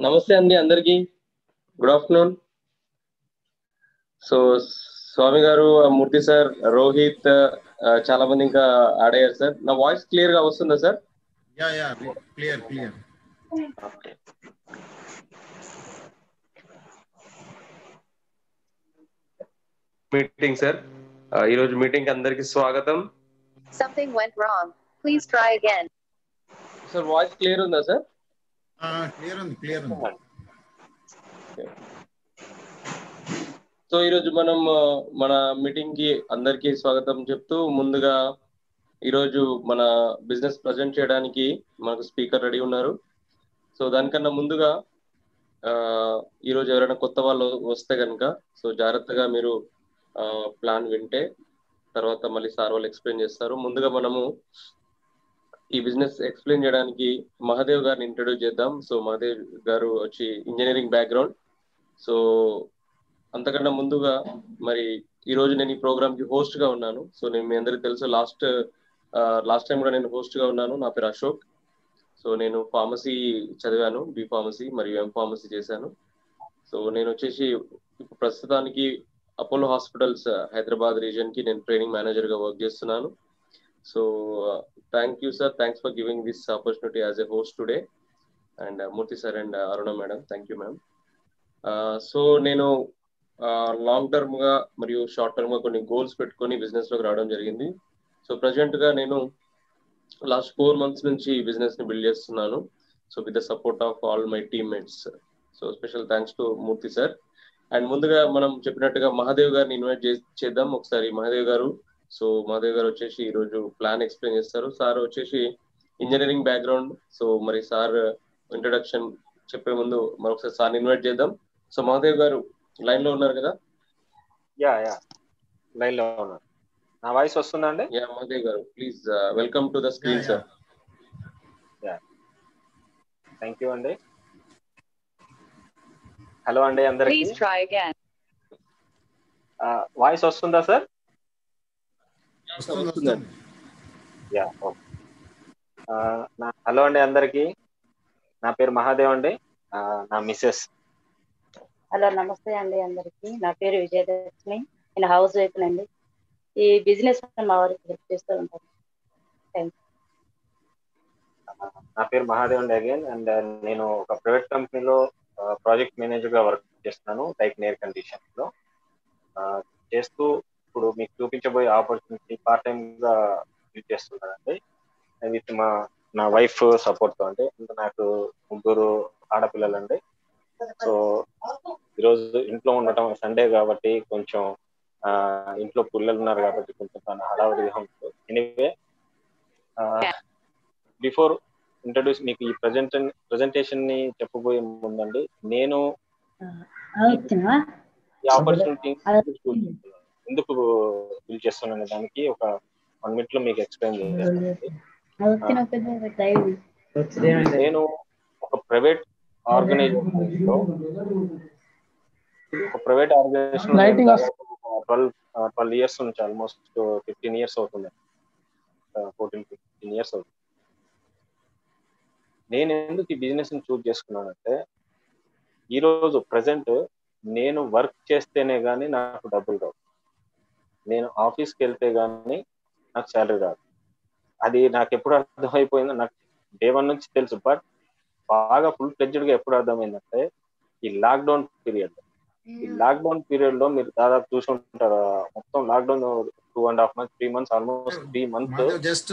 నమస్తే అండి అందరికి. గుడ్ ఆఫ్టర్నూన్ సో స్వామి గారు మూర్తి సార్ రోహిత్ చాలా మంది ఇంకా యాడ్ అయ్యారు సార్. నా వాయిస్ క్లియర్గా వస్తుందా sir? Yeah yeah clear clear meeting sir ఈ రోజు మీటింగ్కి అందరికి స్వాగతం. Something went wrong. Please try again. Sir voice clear ఉందా సార్ క్లియర్ ఉంది క్లియర్ ఉంది. సో ఈ రోజు మనం మన మీటింగ్కి అందరికి స్వాగతం చెప్తూ ముందుగా ఈరోజు మన బిజినెస్ ప్రజెంట్ చేయడానికి మనకు స్పీకర్ రెడీ ఉన్నారు. సో దానికన్నా ముందుగా ఈరోజు ఎవరైనా కొత్త వాళ్ళు వస్తే కనుక సో జాగ్రత్తగా మీరు ప్లాన్ వింటే తర్వాత మళ్ళీ సార్ వాళ్ళు ఎక్స్ప్లెయిన్ చేస్తారు. ముందుగా మనము ఈ బిజినెస్ ఎక్స్ప్లెయిన్ చేయడానికి మహాదేవ్ గారిని ఇంట్రడ్యూస్ చేద్దాం. సో మహాదేవ్ గారు వచ్చి ఇంజనీరింగ్ బ్యాక్గ్రౌండ్ సో అంతకన్నా ముందుగా మరి ఈ రోజు నేను ఈ ప్రోగ్రామ్కి హోస్ట్గా ఉన్నాను. సో నేను మీ అందరికి తెలుసు లాస్ట్ లాస్ట్ టైం కూడా నేను హోస్ట్గా ఉన్నాను. నా పేరు అశోక్. సో నేను ఫార్మసీ చదివాను బి ఫార్మసీ మరియు ఎం ఫార్మసీ చేశాను. సో నేను వచ్చేసి ఇప్పుడు ప్రస్తుతానికి అపోలో హాస్పిటల్స్ హైదరాబాద్ రీజన్కి నేను ట్రైనింగ్ మేనేజర్గా వర్క్ చేస్తున్నాను. So thank you sir thanks for giving this opportunity as a host today and Murthy sir and Aruna madam thank you ma'am so నేను లాంగ్ టర్మ్గా మరియు షార్ట్ టర్మ్గా కొన్ని గోల్స్ పెట్టుకొని బిజినెస్లోకి రావడం జరిగింది. సో ప్రజెంట్గా నేను లాస్ట్ ఫోర్ మంత్స్ నుంచి బిజినెస్ని బిల్డ్ చేస్తున్నాను. So with the support of all my teammates so special thanks to Murthy sir and ముందుగా మనం చెప్పినట్టుగా మహాదేవ్ గారిని ఇన్వైట్ చేద్దాం. ఒకసారి మహాదేవ్ గారు సో మహాదేవ్ గారు వచ్చేసి ఈ రోజు ప్లాన్ ఎక్స్ప్లెయిన్ చేస్తారు. సార్ వచ్చేసి ఇంజనీరింగ్ బ్యాక్గ్రౌండ్ సో మరి సార్ ఇంట్రొడక్షన్ చెప్పే ముందు మరొకసారి సార్ ఇన్వైట్ చేద్దాం. సో మహాదేవ్ గారు లైన్లో ఉన్నారు కదా? Yeah yeah. లైన్లో ఉన్నా నా వాయిస్ వస్తుందా అండి? యా మహాదేవ్ గారు please welcome to the screen sir thank you. అండి. హలో అండి అందరికి. వాయిస్ వస్తుందా సార్ వస్తుంది వస్తుంది యా నా హలో అండి అందరికి. నా పేరు మహాదేవ్ అండి. ఆ, నా మిస్సెస్. హలో నమస్తే అండి అందరికి. నా పేరు విజయదర్శిని నేను హౌస్ వైఫ్ అండి. ఈ బిజినెస్ మా వారికి హెల్ప్ చేస్తూ ఉంటాను. నా పేరు మహాదేవ్ అండి అగైన్. అండ్ నేను ఒక ప్రైవేట్ కంపెనీలో ప్రాజెక్ట్ మేనేజర్గా వర్క్ చేస్తున్నాను టైప్ నేర్ కండిషన్లో చేస్తూ ఇప్పుడు మీకు చూపించబోయే ఆపర్చునిటీ పార్ట్ టైం గా యూజ్ చేస్తున్నానండి విత్ మా నా వైఫ్ సపోర్ట్తో ఇంకా నాకు ముగ్గురు ఆడపిల్లలు అండి సో ఈరోజు ఇంట్లో ఉండటం సండే కాబట్టి కొంచెం ఆ, ఇంట్లో పిల్లలు ఉన్నారు కాబట్టి కొంచెం హడావుడిగా ఉంటుంది ఎనీవే బిఫోర్ ఇంట్రడ్యూస్ మీకు ఈ ప్రజెంట్ ప్రజెంటేషన్ని చెప్పబోయే ముందండి నేను ఈ ఆపర్చునిటీ ఎందుకు ఫిల్ చేస్తున్నాను దానికి ఒక వన్ మినిట్లో మీకు ఎక్స్ప్లెయిన్ చేస్తాను నేను ఒక ప్రైవేట్ ఆర్గనైజేషన్లో ఒక private organization twelve twelve years నుంచి ఆల్మోస్ట్ ఫిఫ్టీన్ ఇయర్స్ అవుతుంది. ఫోర్టీన్ ఫిఫ్టీన్ ఇయర్స్ అవుతుంది. నేను ఎందుకు ఈ బిజినెస్ని చూస్ చేసుకున్నానంటే ఈ రోజు ప్రజెంట్ నేను వర్క్ చేస్తేనే గానీ నాకు డబ్బులు రావు. నేను ఆఫీస్కి వెళ్తే గానీ నాకు శాలరీ రాదు. అది నాకు ఎప్పుడు అర్థమైపోయిందో నాకు డే వన్ నుంచి తెలుసు బట్ బాగా ఫుల్ ఫ్లెడ్జ్డ్గా ఎప్పుడు అర్థమైందంటే ఈ లాక్డౌన్ పీరియడ్ ఈ లాక్డౌన్ పీరియడ్లో మీరు దాదాపు చూసి ఉంటారు మొత్తం lockdown two and half month three months almost three month just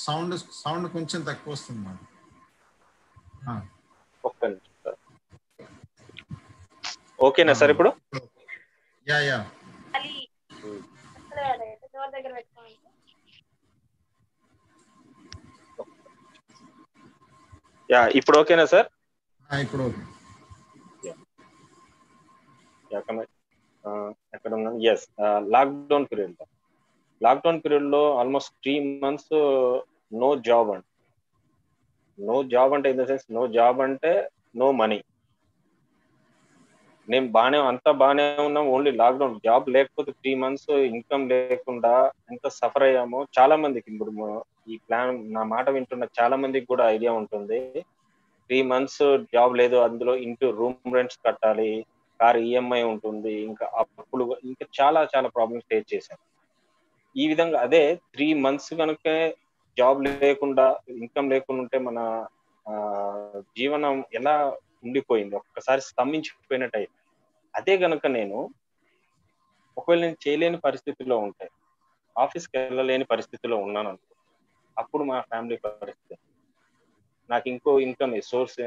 sound sound కొంచెం తక్కువ వస్తుంది మాది ఆ, ఒక్క నిమిషం. ఓకేనా సార్ ఇప్పుడు? యా యా యా ఇప్పుడు ఓకేనా సార్? ఇప్పుడు ఓకే. ఎక్కడ ఉన్నాను ఎస్ లాక్డౌన్ పీరియడ్లో. లాక్డౌన్ పీరియడ్లో almost three months no job అండి నో జాబ్ అంటే in the sense no job అంటే నో మనీ నేను బాగానే అంతా బాగానే ఉన్నాం. Only lockdown. జాబ్ లేకపోతే త్రీ మంత్స్ ఇన్కమ్ లేకుండా ఎంత సఫర్ అయ్యామో చాలా మందికి ఇప్పుడు ఈ ప్లాన్ నా మాట వింటున్న చాలా మందికి కూడా ఐడియా ఉంటుంది. త్రీ మంత్స్ జాబ్ లేదు అందులో ఇంటి రూమ్ రెంట్స్ కట్టాలి కార్ ఈఎంఐ ఉంటుంది ఇంకా అప్పులు ఇంకా చాలా చాలా ప్రాబ్లమ్స్ ఫేస్ చేశాను ఈ విధంగా అదే త్రీ మంత్స్ కనుక జాబ్ లేకుండా ఇన్కమ్ లేకుండా ఉంటే మన ఆ, జీవనం ఎలా ఉండిపోయింది. ఒక్కసారి స్తంభించిపోయినట్టు అయింది అదే గనక నేను ఒకవేళ నేను చేయలేని పరిస్థితిలో ఉంటే ఆఫీస్కి వెళ్ళలేని పరిస్థితిలో ఉన్నాను అనుకో అప్పుడు మా ఫ్యామిలీ పరిస్థితి. నాకు ఇంకో ఇన్కమ్ సోర్స్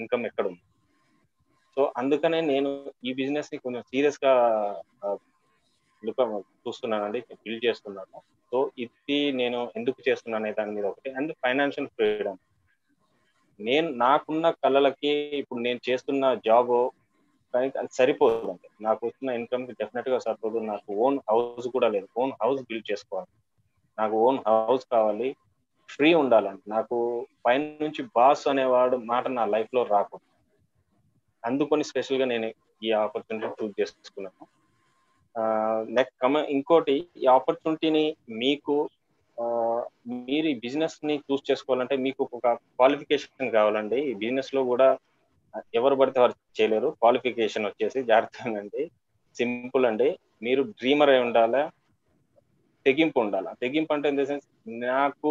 ఇన్కమ్ ఎక్కడ ఉంది సో అందుకనే నేను ఈ బిజినెస్ని కొంచెం సీరియస్గా లుక్ చూస్తున్నానండి బిల్డ్ చేస్తున్నాను. సో ఇది నేను ఎందుకు చేస్తున్నాను అనే దాని మీద ఒకటి అండ్ ఫైనాన్షియల్ ఫ్రీడమ్. నేను నాకున్న కళలకి ఇప్పుడు నేను చేస్తున్న జాబ్ కానీ అది సరిపోదండి. నాకు వచ్చిన ఇన్కమ్కి డెఫినెట్గా సరిపోదు. నాకు ఓన్ హౌస్ కూడా లేదు. ఓన్ హౌస్ బిల్డ్ చేసుకోవాలి. నాకు ఓన్ హౌస్ కావాలి. ఫ్రీ ఉండాలండి. నాకు పైన నుంచి బాస్ అనేవాడు మాట నా లైఫ్లో రాకూడదు. అందుకొని స్పెషల్గా నేను ఈ ఆపర్చునిటీ చూస్ చేసుకున్నాను. నెక్స్ట్ కమ ఇంకోటి ఈ ఆపర్చునిటీని మీకు మీరు ఈ బిజినెస్ని చూస్ చేసుకోవాలంటే మీకు ఒక క్వాలిఫికేషన్ కావాలండి. ఈ బిజినెస్లో కూడా ఎవరు పడితే వారు చేయలేరు. క్వాలిఫికేషన్ వచ్చేసి జాగ్రత్తగా అండి సింపుల్ అండి. మీరు డ్రీమర్ అయి ఉండాలా? తెగింపు ఉండాలా? తెగింపు అంటే ఇన్ ద సెన్స్ నాకు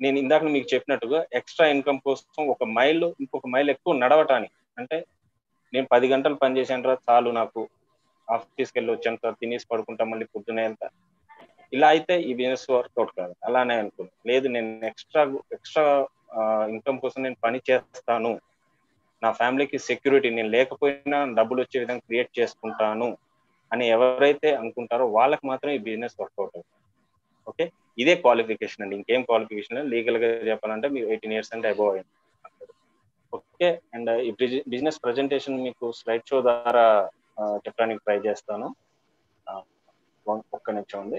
నేను ఇందాక మీకు చెప్పినట్టుగా ఎక్స్ట్రా ఇన్కమ్ కోసం ఒక మైల్ ఇంకొక మైల్ ఎక్కువ నడవటానికి. అంటే నేను పది గంటలు పని చేశాను రా చాలు నాకు. ఆఫీస్కి వెళ్ళి వచ్చాను సార్ తినేసి పడుకుంటా మళ్ళీ పొద్దునే వెళ్తా. ఇలా అయితే ఈ బిజినెస్ వర్కౌట్ కాదు అలానే అనుకున్నాను. లేదు నేను ఎక్స్ట్రా ఎక్స్ట్రా ఇన్కమ్ కోసం నేను పని చేస్తాను. నా ఫ్యామిలీకి సెక్యూరిటీ నేను లేకపోయినా డబ్బులు వచ్చే విధంగా క్రియేట్ చేసుకుంటాను అని ఎవరైతే అనుకుంటారో వాళ్ళకి మాత్రం ఈ బిజినెస్ వర్కౌట్ అవుతుంది ఓకే ఇదే క్వాలిఫికేషన్ అండి. ఇంకేం క్వాలిఫికేషన్ లీగల్గా చెప్పాలంటే మీరు ఎయిటీన్ ఇయర్స్ అంటే అబౌవ్ అయింది. ఓకే అండ్ ఈ బిజినెస్ ప్రజెంటేషన్ మీకు స్లైడ్ షో ద్వారా చెప్పడానికి ట్రై చేస్తాను. ఒక్క నిమిషం ఉంది.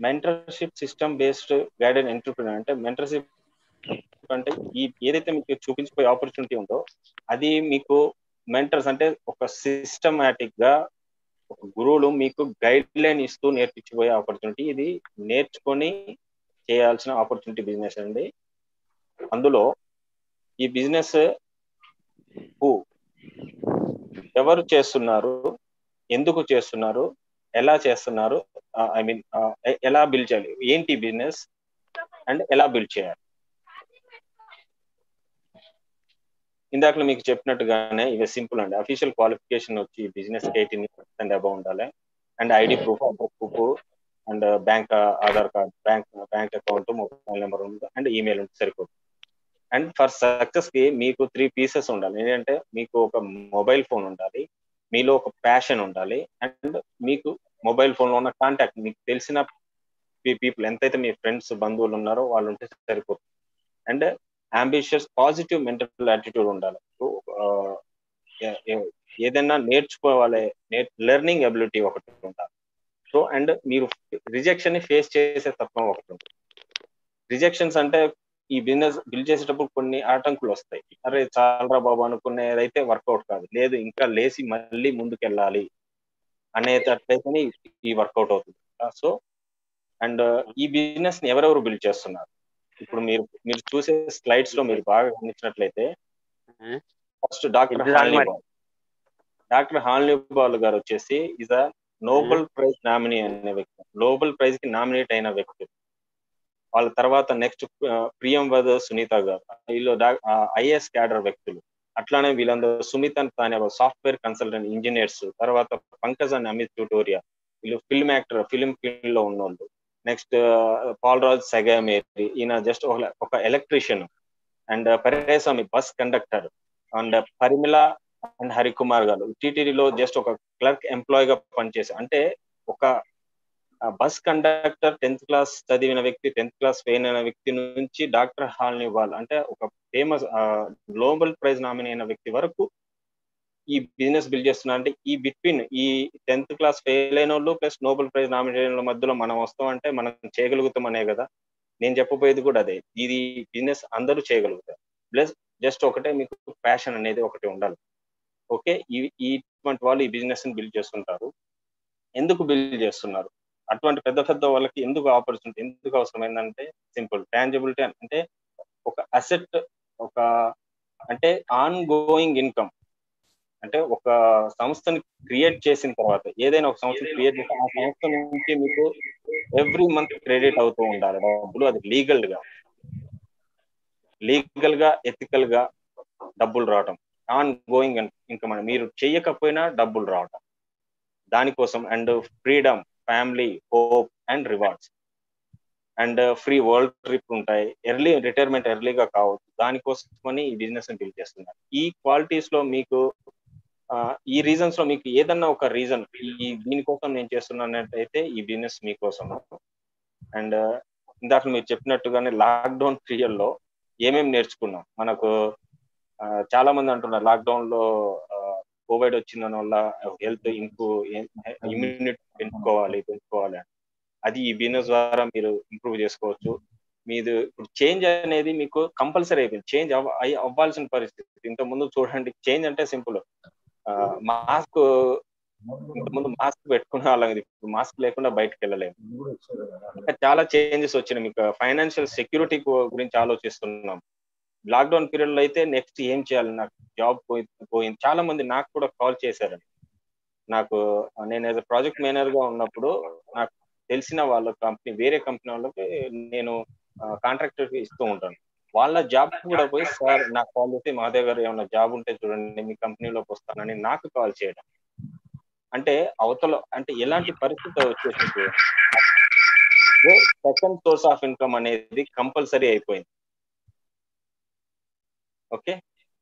mentorship system based guided entrepreneur అంటే మెంటర్షిప్ అంటే ఈ ఏదైతే మీకు చూపించిపోయే ఆపర్చునిటీ ఉందో అది మీకు మెంటర్స్ అంటే ఒక సిస్టమాటిక్గా ఒక గురువులు మీకు గైడ్ లైన్ ఇస్తూ నేర్పించిపోయే ఆపర్చునిటీ ఇది నేర్చుకొని చేయాల్సిన ఆపర్చునిటీ బిజినెస్ అండి. అందులో ఈ బిజినెస్ ఎవరు చేస్తున్నారు? ఎందుకు చేస్తున్నారు? ఎలా చేస్తున్నారు? ఐ మీన్ ఎలా బిల్డ్ చేయాలి? ఏంటి బిజినెస్ అండ్ ఎలా బిల్డ్ చేయాలి? ఇందాక మీకు చెప్పినట్టుగానే ఇవి సింపుల్ అండి. అఫీషియల్ క్వాలిఫికేషన్ వచ్చి బిజినెస్ ఎయిటీన్ పర్సెంట్ అబౌవ్ ఉండాలి. And ID proof proof and bank Aadhaar card bank bank account mobile number ఉంది. అండ్ ఈమెయిల్ ఉంటే సరిపోతుంది అండ్ ఫర్ సక్సెస్కి మీకు త్రీ పీసెస్ ఉండాలి. ఏంటంటే మీకు ఒక మొబైల్ ఫోన్ ఉండాలి. మీలో ఒక ప్యాషన్ ఉండాలి. అండ్ మీకు మొబైల్ ఫోన్లో ఉన్న కాంటాక్ట్ మీకు తెలిసిన పీపుల్ ఎంతైతే మీ ఫ్రెండ్స్ బంధువులు ఉన్నారో వాళ్ళు ఉంటే సరిపోతుంది. And ambitious positive mental attitude ఉండాలి. ఏదైనా నేర్చుకోవాలి. లెర్నింగ్ అబిలిటీ ఒకటి ఉండాలి. సో అండ్ మీరు రిజెక్షన్ని ఫేస్ చేసే తత్వం ఒకటి ఉంటుంది. రిజెక్షన్స్ అంటే ఈ బిజినెస్ బిల్డ్ చేసేటప్పుడు కొన్ని ఆటంకులు వస్తాయి. అరే చాలరా బాబు అనుకునేదైతే వర్కౌట్ కాదు. లేదు ఇంకా లేచి మళ్ళీ ముందుకెళ్ళాలి అనేటట్లయితేనే ఈ వర్కౌట్ అవుతుంది. సో అండ్ ఈ బిజినెస్ని ఎవరెవరు బిల్డ్ చేస్తున్నారు? ఇప్పుడు మీరు మీరు చూసే స్లైడ్స్లో మీరు బాగా గమనించినట్లయితే ఫస్ట్ డాక్టర్ ఇంటి దాకా హాల్నీ మరి. బాల్ డాక్టర్ హాల్నీ బాల్ గారు వచ్చేసి is a Nobel prize nominee అనే వ్యక్తి. నోబెల్ ప్రైజ్కి నామినేట్ అయిన వ్యక్తి. వాళ్ళ తర్వాత నెక్స్ట్ ప్రియం వద సునీత గారు. వీళ్ళు ఐఏఎస్ క్యాడర్ వ్యక్తులు. అట్లానే వీళ్ళందరూ సుమిత్ అని తానే సాఫ్ట్వేర్ కన్సల్టెంట్ ఇంజనీర్స్ తర్వాత పంకజ్ అని అమిత్ ట్యూటోరియా. వీళ్ళు ఫిల్మ్ యాక్టర్ ఫిల్మ్ ఫీల్డ్లో ఉన్నోళ్ళు. నెక్స్ట్ పాల్ రాజ్ సెగామేరి. ఈయన జస్ట్ ఒక ఒక electrician. And Pareswamy bus conductor. And Parimala and Harikumar గారు. టీటీడీలో జస్ట్ ఒక క్లర్క్ ఎంప్లాయ్గా పనిచేసి అంటే ఒక బస్ కండక్టర్ టెన్త్ క్లాస్ చదివిన వ్యక్తి టెన్త్ క్లాస్ ఫెయిల్ అయిన వ్యక్తి నుంచి డాక్టర్ హాల్ని ఇవ్వాలి. అంటే ఒక ఫేమస్ గ్లోబల్ ప్రైజ్ నామినీ అయిన వ్యక్తి వరకు ఈ బిజినెస్ బిల్డ్ చేస్తున్నా అంటే ఈ బిట్వీన్ ఈ టెన్త్ క్లాస్ ఫెయిల్ అయిన వాళ్ళు ప్లస్ నోబెల్ ప్రైజ్ నామినీ వాళ్ళ మధ్యలో మనం వస్తాం అంటే మనం చేయగలుగుతాం అనే కదా. నేను చెప్పబోయేది కూడా అదే. ఇది బిజినెస్ అందరూ చేయగలుగుతారు. ప్లస్ జస్ట్ ఒకటే మీకు ప్యాషన్ అనేది ఒకటి ఉండాలి. ఓకే? ఈ ఇటువంటి వాళ్ళు ఈ బిజినెస్ని బిల్డ్ చేస్తుంటారు. ఎందుకు బిల్డ్ చేస్తున్నారు? అటువంటి పెద్ద పెద్ద వాళ్ళకి ఎందుకు ఆపర్చునిటీ ఎందుకు అవసరమైందంటే సింపుల్ టాంజిబిలిటీ అంటే ఒక అసెట్ ఒక అంటే ఆన్ గోయింగ్ ఇన్కమ్ అంటే ఒక సంస్థని క్రియేట్ చేసిన తర్వాత ఏదైనా ఒక సంస్థ క్రియేట్ చేసిన ఆ సంస్థ నుంచి మీకు ఎవ్రీ మంత్ క్రెడిట్ అవుతూ ఉండాలి. డబ్బులు అది లీగల్గా లీగల్గా ఎథికల్గా డబ్బులు రావటం. ఆన్ గోయింగ్ ఇన్కమ్ అని. మీరు చేయకపోయినా డబ్బులు రావటం. దానికోసం and freedom family hope and rewards and free world trip ఉంటాయి. ఎర్లీ రిటైర్మెంట్ ఎర్లీగా కావచ్చు. దానికోసమని ఈ బిజినెస్ బిల్డ్ చేస్తున్నారు. ఈ క్వాలిటీస్లో మీకు ఈ రీజన్స్లో మీకు ఏదన్నా ఒక రీజన్ ఈ దీనికోసం నేను చేస్తున్నానట్టయితే ఈ బిజినెస్ మీకోసం అండ్ ఇందాక మీరు చెప్పినట్టుగానే లాక్డౌన్ పీరియడ్లో ఏమేమి నేర్చుకున్నాం? మనకు చాలా మంది అంటున్నారు లాక్డౌన్లో కోవిడ్ వచ్చిన వల్ల హెల్త్ ఇంప్రూవ్ ఇమ్యూనిటీ పెంచుకోవాలి పెంచుకోవాలి. అది ఈ బిజినెస్ ద్వారా మీరు ఇంప్రూవ్ చేసుకోవచ్చు. మీరు ఇప్పుడు చేంజ్ అనేది మీకు కంపల్సరీ అయిపోయింది. చేంజ్ అవ్వాల్సిన పరిస్థితి. ఇంత ముందు చూడండి చేంజ్ అంటే సింపుల్ మాస్క్ ముందు మాస్క్ పెట్టుకునే వాళ్ళం ఇప్పుడు మాస్క్ లేకుండా బయటకు వెళ్ళలేము. ఇంకా చాలా చేంజెస్ వచ్చినాయి. మీకు ఫైనాన్షియల్ సెక్యూరిటీ గురించి ఆలోచిస్తున్నాం. లాక్డౌన్ పీరియడ్లో అయితే నెక్స్ట్ ఏం చేయాలి? నాకు జాబ్ పోయింది. చాలా మంది నాకు కూడా కాల్ చేశారండి నాకు నేను యాజ్ ప్రాజెక్ట్ మేనేజర్గా ఉన్నప్పుడు నాకు తెలిసిన వాళ్ళ కంపెనీ వేరే కంపెనీ వాళ్ళకి నేను కాంట్రాక్టర్ ఇస్తూ ఉంటాను. వాళ్ళ జాబ్ కూడా పోయి సార్ నాకు కాల్ చేసి మహాదేవ్ గారు ఏమైనా జాబ్ ఉంటే చూడండి మీ కంపెనీలోకి వస్తానని నాకు కాల్ చేయడం. అంటే అవతల అంటే ఎలాంటి పరిస్థితి వచ్చేసింది? సెకండ్ సోర్స్ ఆఫ్ ఇన్కమ్ అనేది కంపల్సరీ అయిపోయింది. ఓకే?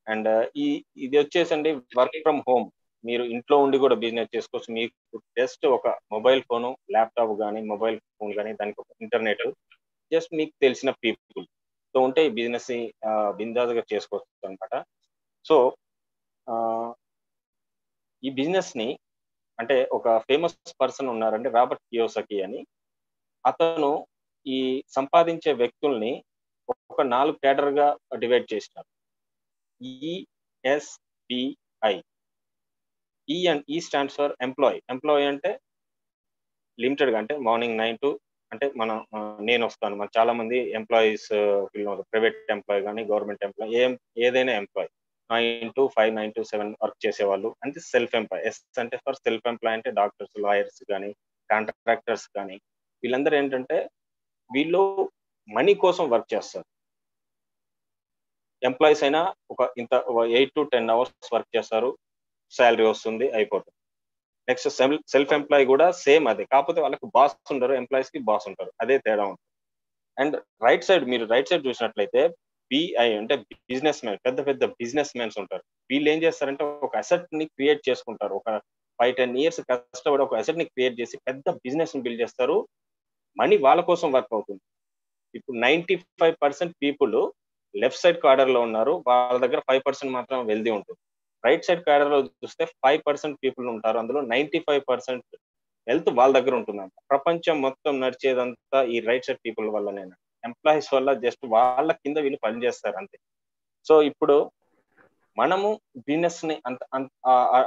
అండ్ ఈ ఇది వచ్చేసండి వర్క్ ఫ్రమ్ హోమ్. మీరు ఇంట్లో ఉండి కూడా బిజినెస్ చేసుకోవచ్చు. మీకు జస్ట్ ఒక మొబైల్ ఫోను ల్యాప్టాప్ కానీ మొబైల్ ఫోన్ కానీ దానికి ఒక ఇంటర్నెట్ జస్ట్ మీకు తెలిసిన పీపుల్. తో ఉంటే ఈ బిజినెస్ని బిందాజుగా చేసుకోవచ్చు అనమాట సో ఈ బిజినెస్ని అంటే ఒక ఫేమస్ పర్సన్ ఉన్నారంటే రాబర్ట్ కియోసకి అని. అతను ఈ సంపాదించే వ్యక్తుల్ని ఒక నాలుగు కేటర్గా డివైడ్ చేసినారు. ఈఎస్పిఐ ఈ అండ్ ఈ స్టాండ్స్ ఫర్ ఎంప్లాయ్ ఎంప్లాయ్ అంటే లిమిటెడ్గా అంటే మార్నింగ్ నైన్ టు అంటే మనం నేను వస్తాను. మన చాలా మంది ఎంప్లాయీస్ ప్రైవేట్ ఎంప్లాయ్ కానీ గవర్నమెంట్ ఎంప్లాయ్ ఏం ఏదైనా employ nine to five nine to seven work చేసేవాళ్ళు. అంటే సెల్ఫ్ ఎంప్లాయ్ ఎస్ అంటే ఫర్ సెల్ఫ్ ఎంప్లాయ్ అంటే డాక్టర్స్ లాయర్స్ కానీ కాంట్రాక్టర్స్ కానీ వీళ్ళందరూ ఏంటంటే వీళ్ళు మనీ కోసం వర్క్ చేస్తారు. ఎంప్లాయీస్ అయినా ఒక ఇంత eight to ten hours work చేస్తారు. శాలరీ వస్తుంది అయిపోతుంది. నెక్స్ట్ సెల్ఫ్ ఎంప్లాయీ కూడా సేమ్ అదే. కాకపోతే వాళ్ళకి బాస్ ఉండరు ఎంప్లాయీస్కి బాస్ ఉంటారు. అదే తేడా ఉంటుంది. అండ్ రైట్ సైడ్ మీరు రైట్ సైడ్ చూసినట్లయితే బిఐ అంటే బిజినెస్ మ్యాన్ పెద్ద పెద్ద బిజినెస్ మ్యాన్స్ ఉంటారు. వీళ్ళు ఏం చేస్తారంటే ఒక అసెట్ని క్రియేట్ చేసుకుంటారు. ఒక ఫైవ్ టెన్ ఇయర్స్ కష్టపడి ఒక అసెట్ని క్రియేట్ చేసి పెద్ద బిజినెస్ని బిల్డ్ చేస్తారు. మనీ వాళ్ళ కోసం వర్క్ అవుతుంది. ఇప్పుడు ninety five percent people left side కార్డర్లో ఉన్నారు. వాళ్ళ దగ్గర ఫైవ్ పర్సెంట్ మాత్రం వెల్దీ ఉంటుంది. రైట్ సైడ్ కార్డర్లో చూస్తే ఫైవ్ పర్సెంట్ పీపుల్ ఉంటారు. అందులో నైన్టీ ఫైవ్ పర్సెంట్ హెల్త్ వాళ్ళ దగ్గర ఉంటుందంట. ప్రపంచం మొత్తం నడిచేదంతా ఈ రైట్ సైడ్ పీపుల్ వల్లనే. ఎంప్లాయీస్ వల్ల జస్ట్ వాళ్ళ కింద వీళ్ళు పనిచేస్తారు అంతే. సో ఇప్పుడు మనము బిజినెస్ని అంత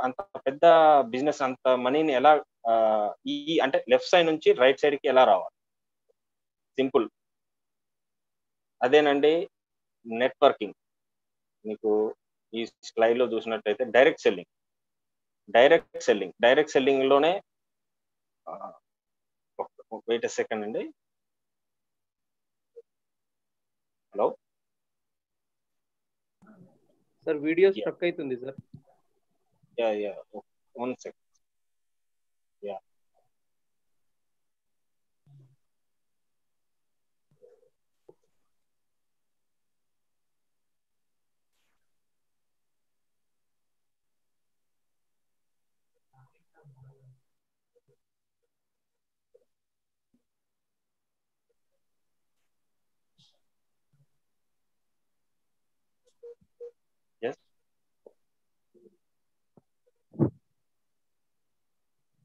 అంత పెద్ద బిజినెస్ అంత మనీని ఎలా ఈ అంటే లెఫ్ట్ సైడ్ నుంచి రైట్ సైడ్కి ఎలా రావాలి? సింపుల్ అదేనండి నెట్వర్కింగ్ మీకు ఈ స్లైడ్లో చూసినట్టయితే డైరెక్ట్ సెల్లింగ్ డైరెక్ట్ సెల్లింగ్ డైరెక్ట్ సెల్లింగ్లోనే వెయిట్ సెకండ్ అండి. హలో సార్ వీడియో స్ట్రక్ అవుతుంది sir. Yeah yeah one second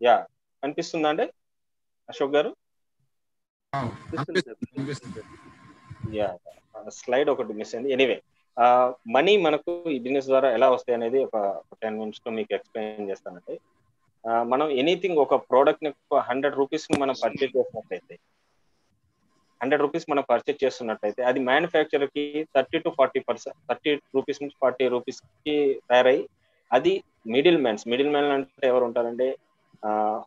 yeah కనిపిస్తుందా అండి? అశోక్ గారు? యా స్లైడ్ ఒకటి మిస్ అయింది. ఎనీవే మనీ మనకు ఈ బిజినెస్ ద్వారా ఎలా వస్తాయి అనేది ఒక టెన్ మినిట్స్లో మీకు ఎక్స్ప్లెయిన్ చేస్తానండి. మనం ఎనీథింగ్ ఒక ప్రోడక్ట్ని హండ్రెడ్ రూపీస్ని మనం పర్చేజ్ చేసినట్లయితే హండ్రెడ్ రూపీస్ మనం పర్చేజ్ చేస్తున్నట్లయితే అది మ్యానుఫ్యాక్చర్కి thirty to forty percent thirty rupees నుంచి ఫార్టీ రూపీస్కి తయారై అది మిడిల్ మ్యాన్స్ మిడిల్ మ్యాన్ అంటే ఎవరు ఉంటారంటే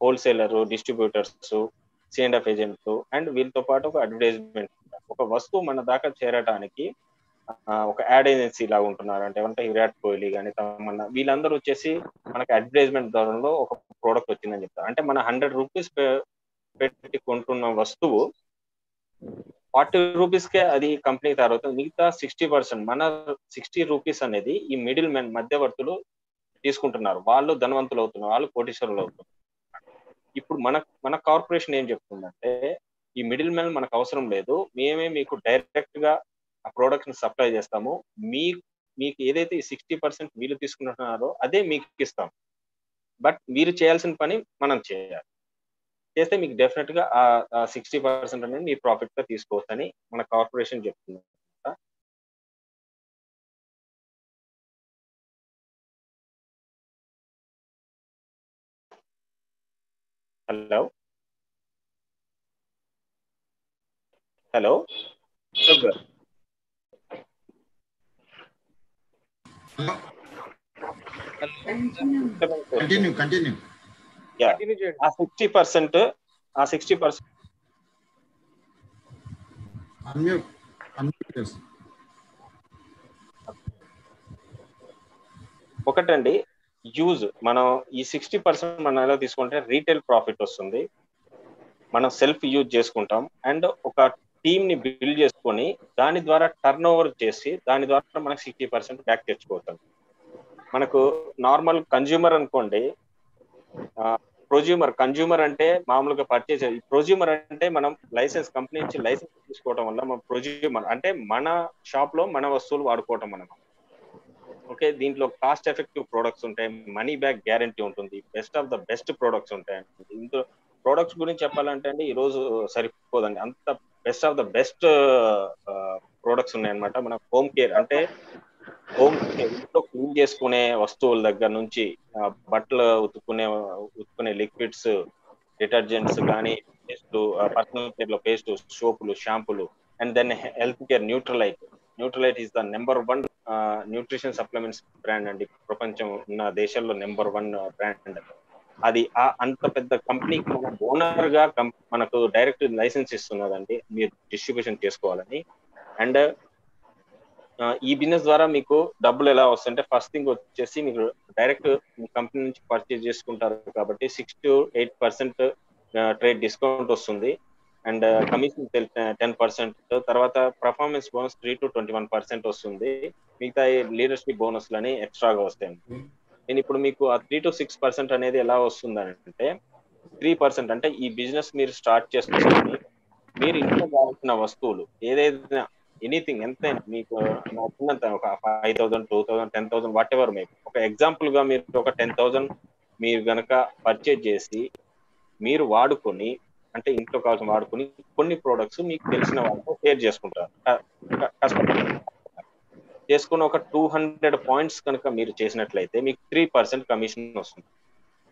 wholesaler distributors C F agents and వీళ్ళతో పాటు ఒక అడ్వర్టైజ్మెంట్ ఒక వస్తువు మన దాకా చేరడానికి ఒక యాడ్ ఏజెన్సీ లాగా ఉంటున్నారు. అంటే ఏమంటే విరాట్ కోహ్లీ కానీ తమన్నా వీళ్ళందరూ వచ్చేసి మనకి అడ్వర్టైజ్మెంట్ ద్వారంలో ఒక ప్రోడక్ట్ వచ్చిందని చెప్తారు. అంటే మన హండ్రెడ్ రూపీస్ పెట్టి కొంటున్న వస్తువు ఫార్టీ రూపీస్కే అది కంపెనీ తయారవుతుంది మిగతా సిక్స్టీ పర్సెంట్ మన సిక్స్టీ రూపీస్ అనేది ఈ మిడిల్ మ్యాన్ మధ్యవర్తులు తీసుకుంటున్నారు. వాళ్ళు ధనవంతులు అవుతున్నారు వాళ్ళు కోటీశ్వరులు అవుతున్నారు. ఇప్పుడు మన మన కార్పొరేషన్ ఏం చెప్తుందంటే ఈ మిడిల్ మ్యాన్ మనకు అవసరం లేదు. మేమే మీకు డైరెక్ట్గా ఆ ప్రోడక్ట్ని సప్లై చేస్తాము. మీ మీకు ఏదైతే ఈ సిక్స్టీ పర్సెంట్ వీళ్ళు తీసుకుంటున్నారో అదే మీకు ఇస్తాం. బట్ మీరు చేయాల్సిన పని మనం చేయాలి. చేస్తే మీకు డెఫినెట్గా ఆ సిక్స్టీ పర్సెంట్ అనేది మీ ప్రాఫిట్గా తీసుకోవచ్చని మన కార్పొరేషన్ చెప్తుంది. Hello hello sugar continue continue continue చేయండి ఆ సిక్స్టీ పర్సెంట్ ఆ సిక్స్టీ పర్సెంట్ అన్మ్యూట్ అన్మ్యూట్ చేసి ఒకటండి. యూజ్ మనం ఈ సిక్స్టీ పర్సెంట్ మనం ఎలా తీసుకుంటే రీటైల్ ప్రాఫిట్ వస్తుంది. మనం సెల్ఫ్ యూజ్ చేసుకుంటాం. అండ్ ఒక టీమ్ని బిల్డ్ చేసుకొని దాని ద్వారా టర్న్ ఓవర్ చేసి దాని ద్వారా మనకు సిక్స్టీ పర్సెంట్ బ్యాక్ తెచ్చుకోవచ్చు మనకు నార్మల్ కన్జ్యూమర్ అనుకోండి ప్రొజ్యూమర్ కన్జ్యూమర్ అంటే మామూలుగా పర్చేస్ ప్రొజ్యూమర్ అంటే మనం లైసెన్స్ కంపెనీ నుంచి లైసెన్స్ తీసుకోవడం వల్ల మన ప్రొజ్యూమర్ అంటే మన షాప్లో మన వస్తువులు వాడుకోవటం మనం ఓకే దీంట్లో కాస్ట్ ఎఫెక్టివ్ ప్రొడక్ట్స్ ఉంటాయి మనీ బ్యాక్ గ్యారంటీ ఉంటుంది best of the best products ఉంటాయి. ఇందులో ప్రొడక్ట్స్ గురించి చెప్పాలంటే అండి ఈ రోజు సరిపోదండి. అంత best of the best products ఉన్నాయన్నమాట. మన హోమ్ కేర్ అంటే హోమ్ ఇంట్లో క్లీన్ చేసుకునే వస్తువుల దగ్గర నుంచి బట్టలు ఉతుక్కునే ఉతుక్కునే లిక్విడ్స్ డిటర్జెంట్స్ కానీ పేస్ట్ పర్సనల్ కేర్లో పేస్ట్ సోపులు షాంపులు and then health care Nutrilite Nutrilite is the number one nutrition supplements brand అండి. ప్రపంచం ఉన్న దేశాల్లో నెంబర్ వన్ బ్రాండ్. అది ఆ అంత పెద్ద కంపెనీకి మన ఓనర్గా మనకు డైరెక్ట్ లైసెన్స్ ఇస్తున్నదండి. మీరు డిస్ట్రిబ్యూషన్ చేసుకోవాలని. అండ్ ఈ బిజినెస్ ద్వారా మీకు డబ్బులు ఎలా వస్తుంటే ఫస్ట్ థింగ్ వచ్చేసి మీకు డైరెక్ట్ కంపెనీ నుంచి పర్చేజ్ చేసుకుంటారు కాబట్టి six to eight percent trade discount వస్తుంది. అండ్ కమిషన్ టెన్ పర్సెంట్ తర్వాత performance bonus three to twenty one percent వస్తుంది. మిగతా లీడర్షిప్ బోనస్లు అని ఎక్స్ట్రాగా వస్తాయి నేను ఇప్పుడు మీకు ఆ త్రీ టు సిక్స్ పర్సెంట్ అనేది ఎలా వస్తుంది అంటే త్రీ పర్సెంట్ అంటే ఈ బిజినెస్ మీరు స్టార్ట్ చేసుకుని మీరు ఇంట్లో కావాల్సిన వస్తువులు ఏదైతే ఎనీథింగ్ ఎంత మీకు? నచ్చినంత ఒక five thousand two thousand ten thousand whatever మీకు ఒక ఎగ్జాంపుల్గా మీరు ఒక టెన్ థౌసండ్ మీరు గనక పర్చేజ్ చేసి మీరు వాడుకొని అంటే ఇంట్లో కావాల్సిన వాడుకొని కొన్ని ప్రోడక్ట్స్ మీకు తెలిసిన వాళ్ళతో షేర్ చేసుకుంటారు. కస్టమర్ ఒక టూ హండ్రెడ్ పాయింట్స్ కనుక మీరు చేసినట్లయితే మీకు త్రీ పర్సెంట్ కమిషన్ వస్తుంది.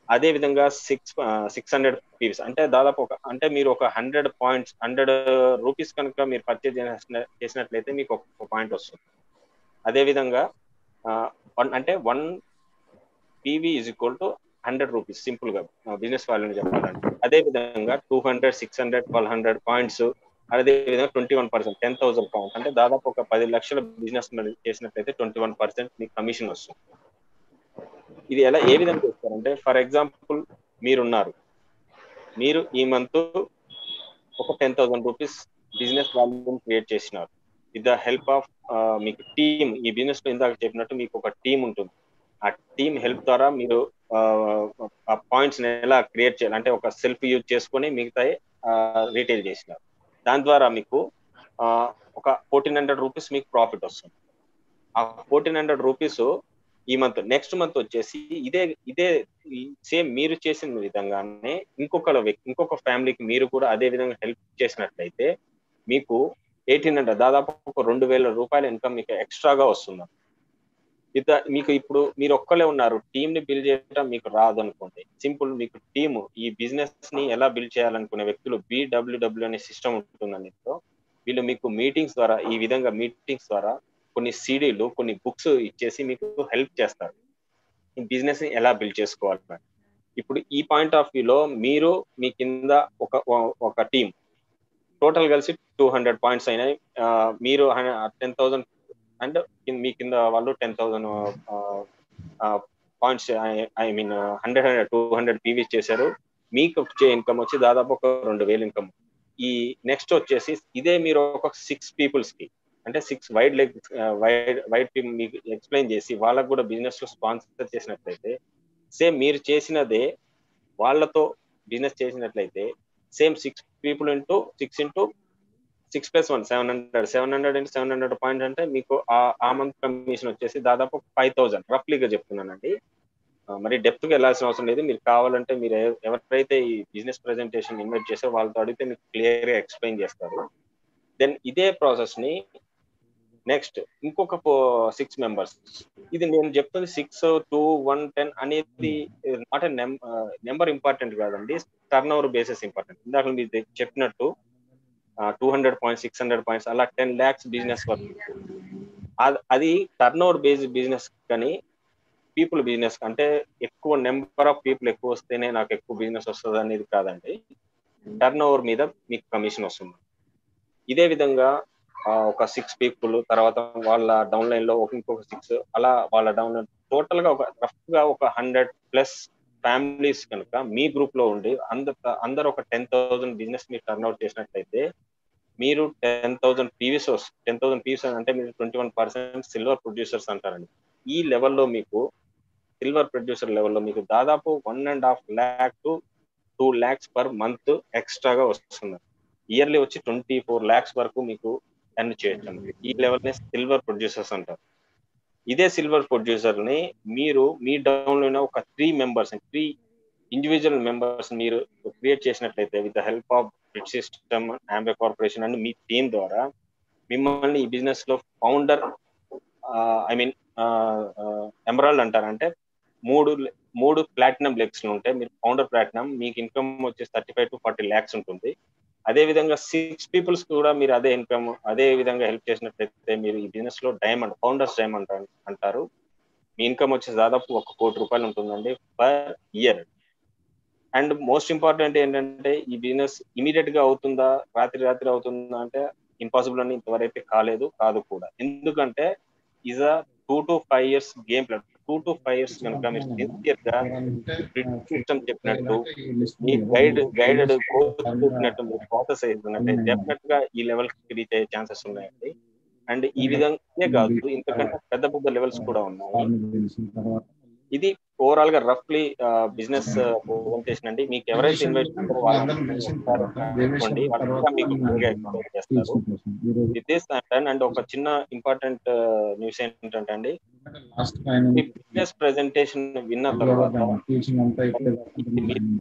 అదే విధంగా సిక్స్ సిక్స్ హండ్రెడ్ పీస్ అంటే దాదాపు ఒక అంటే మీరు ఒక హండ్రెడ్ పాయింట్స్ హండ్రెడ్ రూపీస్ కనుక మీరు పర్చేజ్ చేసినట్లయితే మీకు ఒక పాయింట్ వస్తుంది. అదే విధంగా వన్ అంటే one PV is equal to hundred rupees సింపుల్గా బిజినెస్ వాల్యూని చెప్పాలంటే. అదే విధంగా two hundred six hundred twelve hundred points అదే విధంగా twenty one percent ten thousand points అంటే దాదాపు ఒక పది లక్షల బిజినెస్ చేసినట్లయితే ట్వంటీ వన్ పర్సెంట్ మీకు కమిషన్ వస్తుంది. ఇది ఎలా ఏ విధంగా చేస్తారంటే ఫర్ ఎగ్జాంపుల్ మీరున్నారు. మీరు ఈ మంత్ ఒక ten thousand rupees business volume create చేసినారు. విత్ ద హెల్ప్ ఆఫ్ మీకు టీమ్ ఈ బిజినెస్లో ఇందాక చెప్పినట్టు మీకు ఒక టీం ఉంటుంది. ఆ టీం హెల్ప్ ద్వారా మీరు ఆ పాయింట్స్ ఎలా క్రియేట్ చేయాలి? అంటే ఒక సెల్ఫ్ యూజ్ చేసుకొని మిగతా రీటైల్ చేసినారు. దాని ద్వారా మీకు ఒక ఫోర్టీన్ హండ్రెడ్ రూపీస్ మీకు ప్రాఫిట్ వస్తుంది. ఆ ఫోర్టీన్ హండ్రెడ్ రూపీస్ ఈ మంత్ నెక్స్ట్ మంత్ వచ్చేసి ఇదే ఇదే సేమ్ మీరు చేసిన విధంగానే ఇంకొక ఇంకొక ఫ్యామిలీకి మీరు కూడా అదే విధంగా హెల్ప్ చేసినట్లయితే మీకు ఎయిటీన్ హండ్రెడ్ దాదాపు ఒక రెండు వేల రూపాయల ఇన్కమ్ మీకు ఎక్స్ట్రాగా వస్తుంది. ఇత మీకు ఇప్పుడు మీరు ఒక్కలే ఉన్నారు టీమ్ని బిల్డ్ చేయడం మీకు రాదు అనుకోండి సింపుల్ మీకు టీమ్ ఈ బిజినెస్ని ఎలా బిల్డ్ చేయాలనుకునే వ్యక్తులు బిడబ్ల్యూడబ్ల్యూ అనే సిస్టమ్ ఉంటుందండి వీళ్ళు మీకు మీటింగ్స్ ద్వారా ఈ విధంగా మీటింగ్స్ ద్వారా కొన్ని సీడీలు కొన్ని బుక్స్ ఇచ్చేసి మీకు హెల్ప్ చేస్తారు. ఈ బిజినెస్ని ఎలా బిల్డ్ చేసుకోవాలి ఇప్పుడు ఈ పాయింట్ ఆఫ్ వ్యూలో మీరు మీ కింద ఒక ఒక టీం టోటల్ కలిసి టూ హండ్రెడ్ పాయింట్స్ అయినాయి. ఆ, మీరు టెన్ థౌసండ్ అండ్ మీ కింద వాళ్ళు ten thousand points I mean hundred hundred two hundred PVs చేశారు. మీకు వచ్చే ఇన్కమ్ వచ్చి దాదాపు ఒక రెండు వేలు ఇన్కమ్. ఈ నెక్స్ట్ వచ్చేసి ఇదే మీరు ఒక సిక్స్ పీపుల్స్కి అంటే six wide leg wide wide మీకు ఎక్స్ప్లెయిన్ చేసి వాళ్ళకు కూడా బిజినెస్లో స్పాన్సర్ చేసినట్లయితే సేమ్ మీరు చేసినదే వాళ్ళతో బిజినెస్ చేసినట్లయితే same six people into six into six plus one seven hundred. Seven hundred అంటే సెవెన్ హండ్రెడ్ పాయింట్ అంటే మీకు ఆ- ఆ మంత్ కమిషన్ వచ్చేసి దాదాపు ఫైవ్ థౌసండ్ రఫ్లీగా చెప్తున్నానండి. మరి డెప్త్గా వెళ్ళాల్సిన అవసరం లేదు. మీరు కావాలంటే మీరు ఎవరైతే ఈ బిజినెస్ ప్రెజెంటేషన్ ఇన్వైట్ చేసారో వాళ్ళతో అడిగితే మీకు క్లియర్గా ఎక్స్ప్లెయిన్ చేస్తారు. దెన్ ఇదే ప్రాసెస్ని నెక్స్ట్ ఇంకొక సిక్స్ మెంబర్స్. ఇది నేను చెప్తుంది సిక్స్ టూ వన్ టెన్ అనేది నాట్ నెంబర్ ఇంపార్టెంట్ కాదండి. Turn over basis important. ఇందాక మీరు చెప్పినట్టు two hundred points six hundred points అలా టెన్ ల్యాక్స్ బిజినెస్ వర్క్. అది టర్న్ ఓవర్ బేస్డ్ బిజినెస్ కానీ పీపుల్ బిజినెస్ అంటే ఎక్కువ నెంబర్ ఆఫ్ పీపుల్ ఎక్కువ వస్తేనే నాకు ఎక్కువ బిజినెస్ వస్తుంది అనేది కాదండి. టర్న్ ఓవర్ మీద మీకు కమిషన్ వస్తుంది. ఇదే విధంగా ఒక సిక్స్ పీపుల్ తర్వాత వాళ్ళ డౌన్ లైన్లో ఒక ఇంకొక సిక్స్ అలా వాళ్ళ డౌన్ లైన్ టోటల్గా ఒక రఫ్గా ఒక హండ్రెడ్ ప్లస్ ఫ్యామిలీస్ కనుక మీ గ్రూప్లో ఉండి అందరు అందరు ఒక టెన్ థౌసండ్ బిజినెస్ మీరు టర్న్ అవుట్ చేసినట్లయితే మీరు ten thousand PVs ten thousand PVs అంటే మీరు twenty one percent silver producers అంటారండి. ఈ లెవెల్లో మీకు సిల్వర్ ప్రొడ్యూసర్ లెవెల్లో మీకు దాదాపు one and half lakh to two lakhs per month ఎక్స్ట్రాగా వస్తుంది. ఇయర్లీ వచ్చి ట్వంటీ ఫోర్ ల్యాక్స్ వరకు మీకు ఎర్న్ చేయొచ్చు ఈ లెవెల్ సిల్వర్ ప్రొడ్యూసర్స్ అంటారు. ఇదే సిల్వర్ ప్రొడ్యూసర్ని మీరు మీ డౌన్లో ఒక three members three individual members మీరు క్రియేట్ చేసినట్లయితే with the help of Brit system Ambe corporation and me team ద్వారా మిమ్మల్ని ఈ బిజినెస్లో ఫౌండర్ ఐ మీన్ ఎమరాల్డ్ అంటారు. అంటే మూడు మూడు ప్లాటినం లెగ్స్ ఉంటాయి మీరు ఫౌండర్ ప్లాటినం మీకు ఇన్కమ్ వచ్చేసి thirty five to forty lakhs ఉంటుంది. అదే విధంగా సిక్స్ పీపుల్స్ కూడా మీరు అదే ఇన్కమ్ అదే విధంగా హెల్ప్ చేసినట్లయితే మీరు ఈ బిజినెస్లో డైమండ్ ఫౌండర్స్ డైమండ్ అంటారు. మీ ఇన్కమ్ వచ్చేసి దాదాపు ఒక కోటి రూపాయలు ఉంటుందండి per year and most important ఏంటంటే ఈ బిజినెస్ ఇమీడియట్గా అవుతుందా రాత్రి రాత్రి అవుతుందా అంటే ఇంపాసిబుల్ అని ఇంతవరకు కాలేదు కాదు కూడా. ఎందుకంటే is a two to five years game plan two to five years కనుక మీరు సిన్సియర్గా సిస్టమ్ చెప్పినట్టు మీ గైడ్ గైడెడ్ కోచ్ చెప్పినట్టు మీరు ప్రాసెస్ అవుతుందంటే డెఫినెట్గా ఈ లెవెల్కి రీచ్ అయ్యే ఛాన్సెస్ ఉన్నాయండి. అండ్ ఈ విధంగా కాదు ఇంతకంటే పెద్ద పెద్ద లెవెల్స్ కూడా ఉన్నాయి. ఇది ఓవరాల్గా రఫ్లీ బిజినెస్ ప్రెజెంటేషన్ అండి మీకు ఎవరైతే ఇన్వైట్ చేస్తారో విత్ దిస్ అండ్ ఒక చిన్న ఇంపార్టెంట్ న్యూస్ ఏంటంటే అండి బిజినెస్ ప్రెజెంటేషన్ విన్న తర్వాత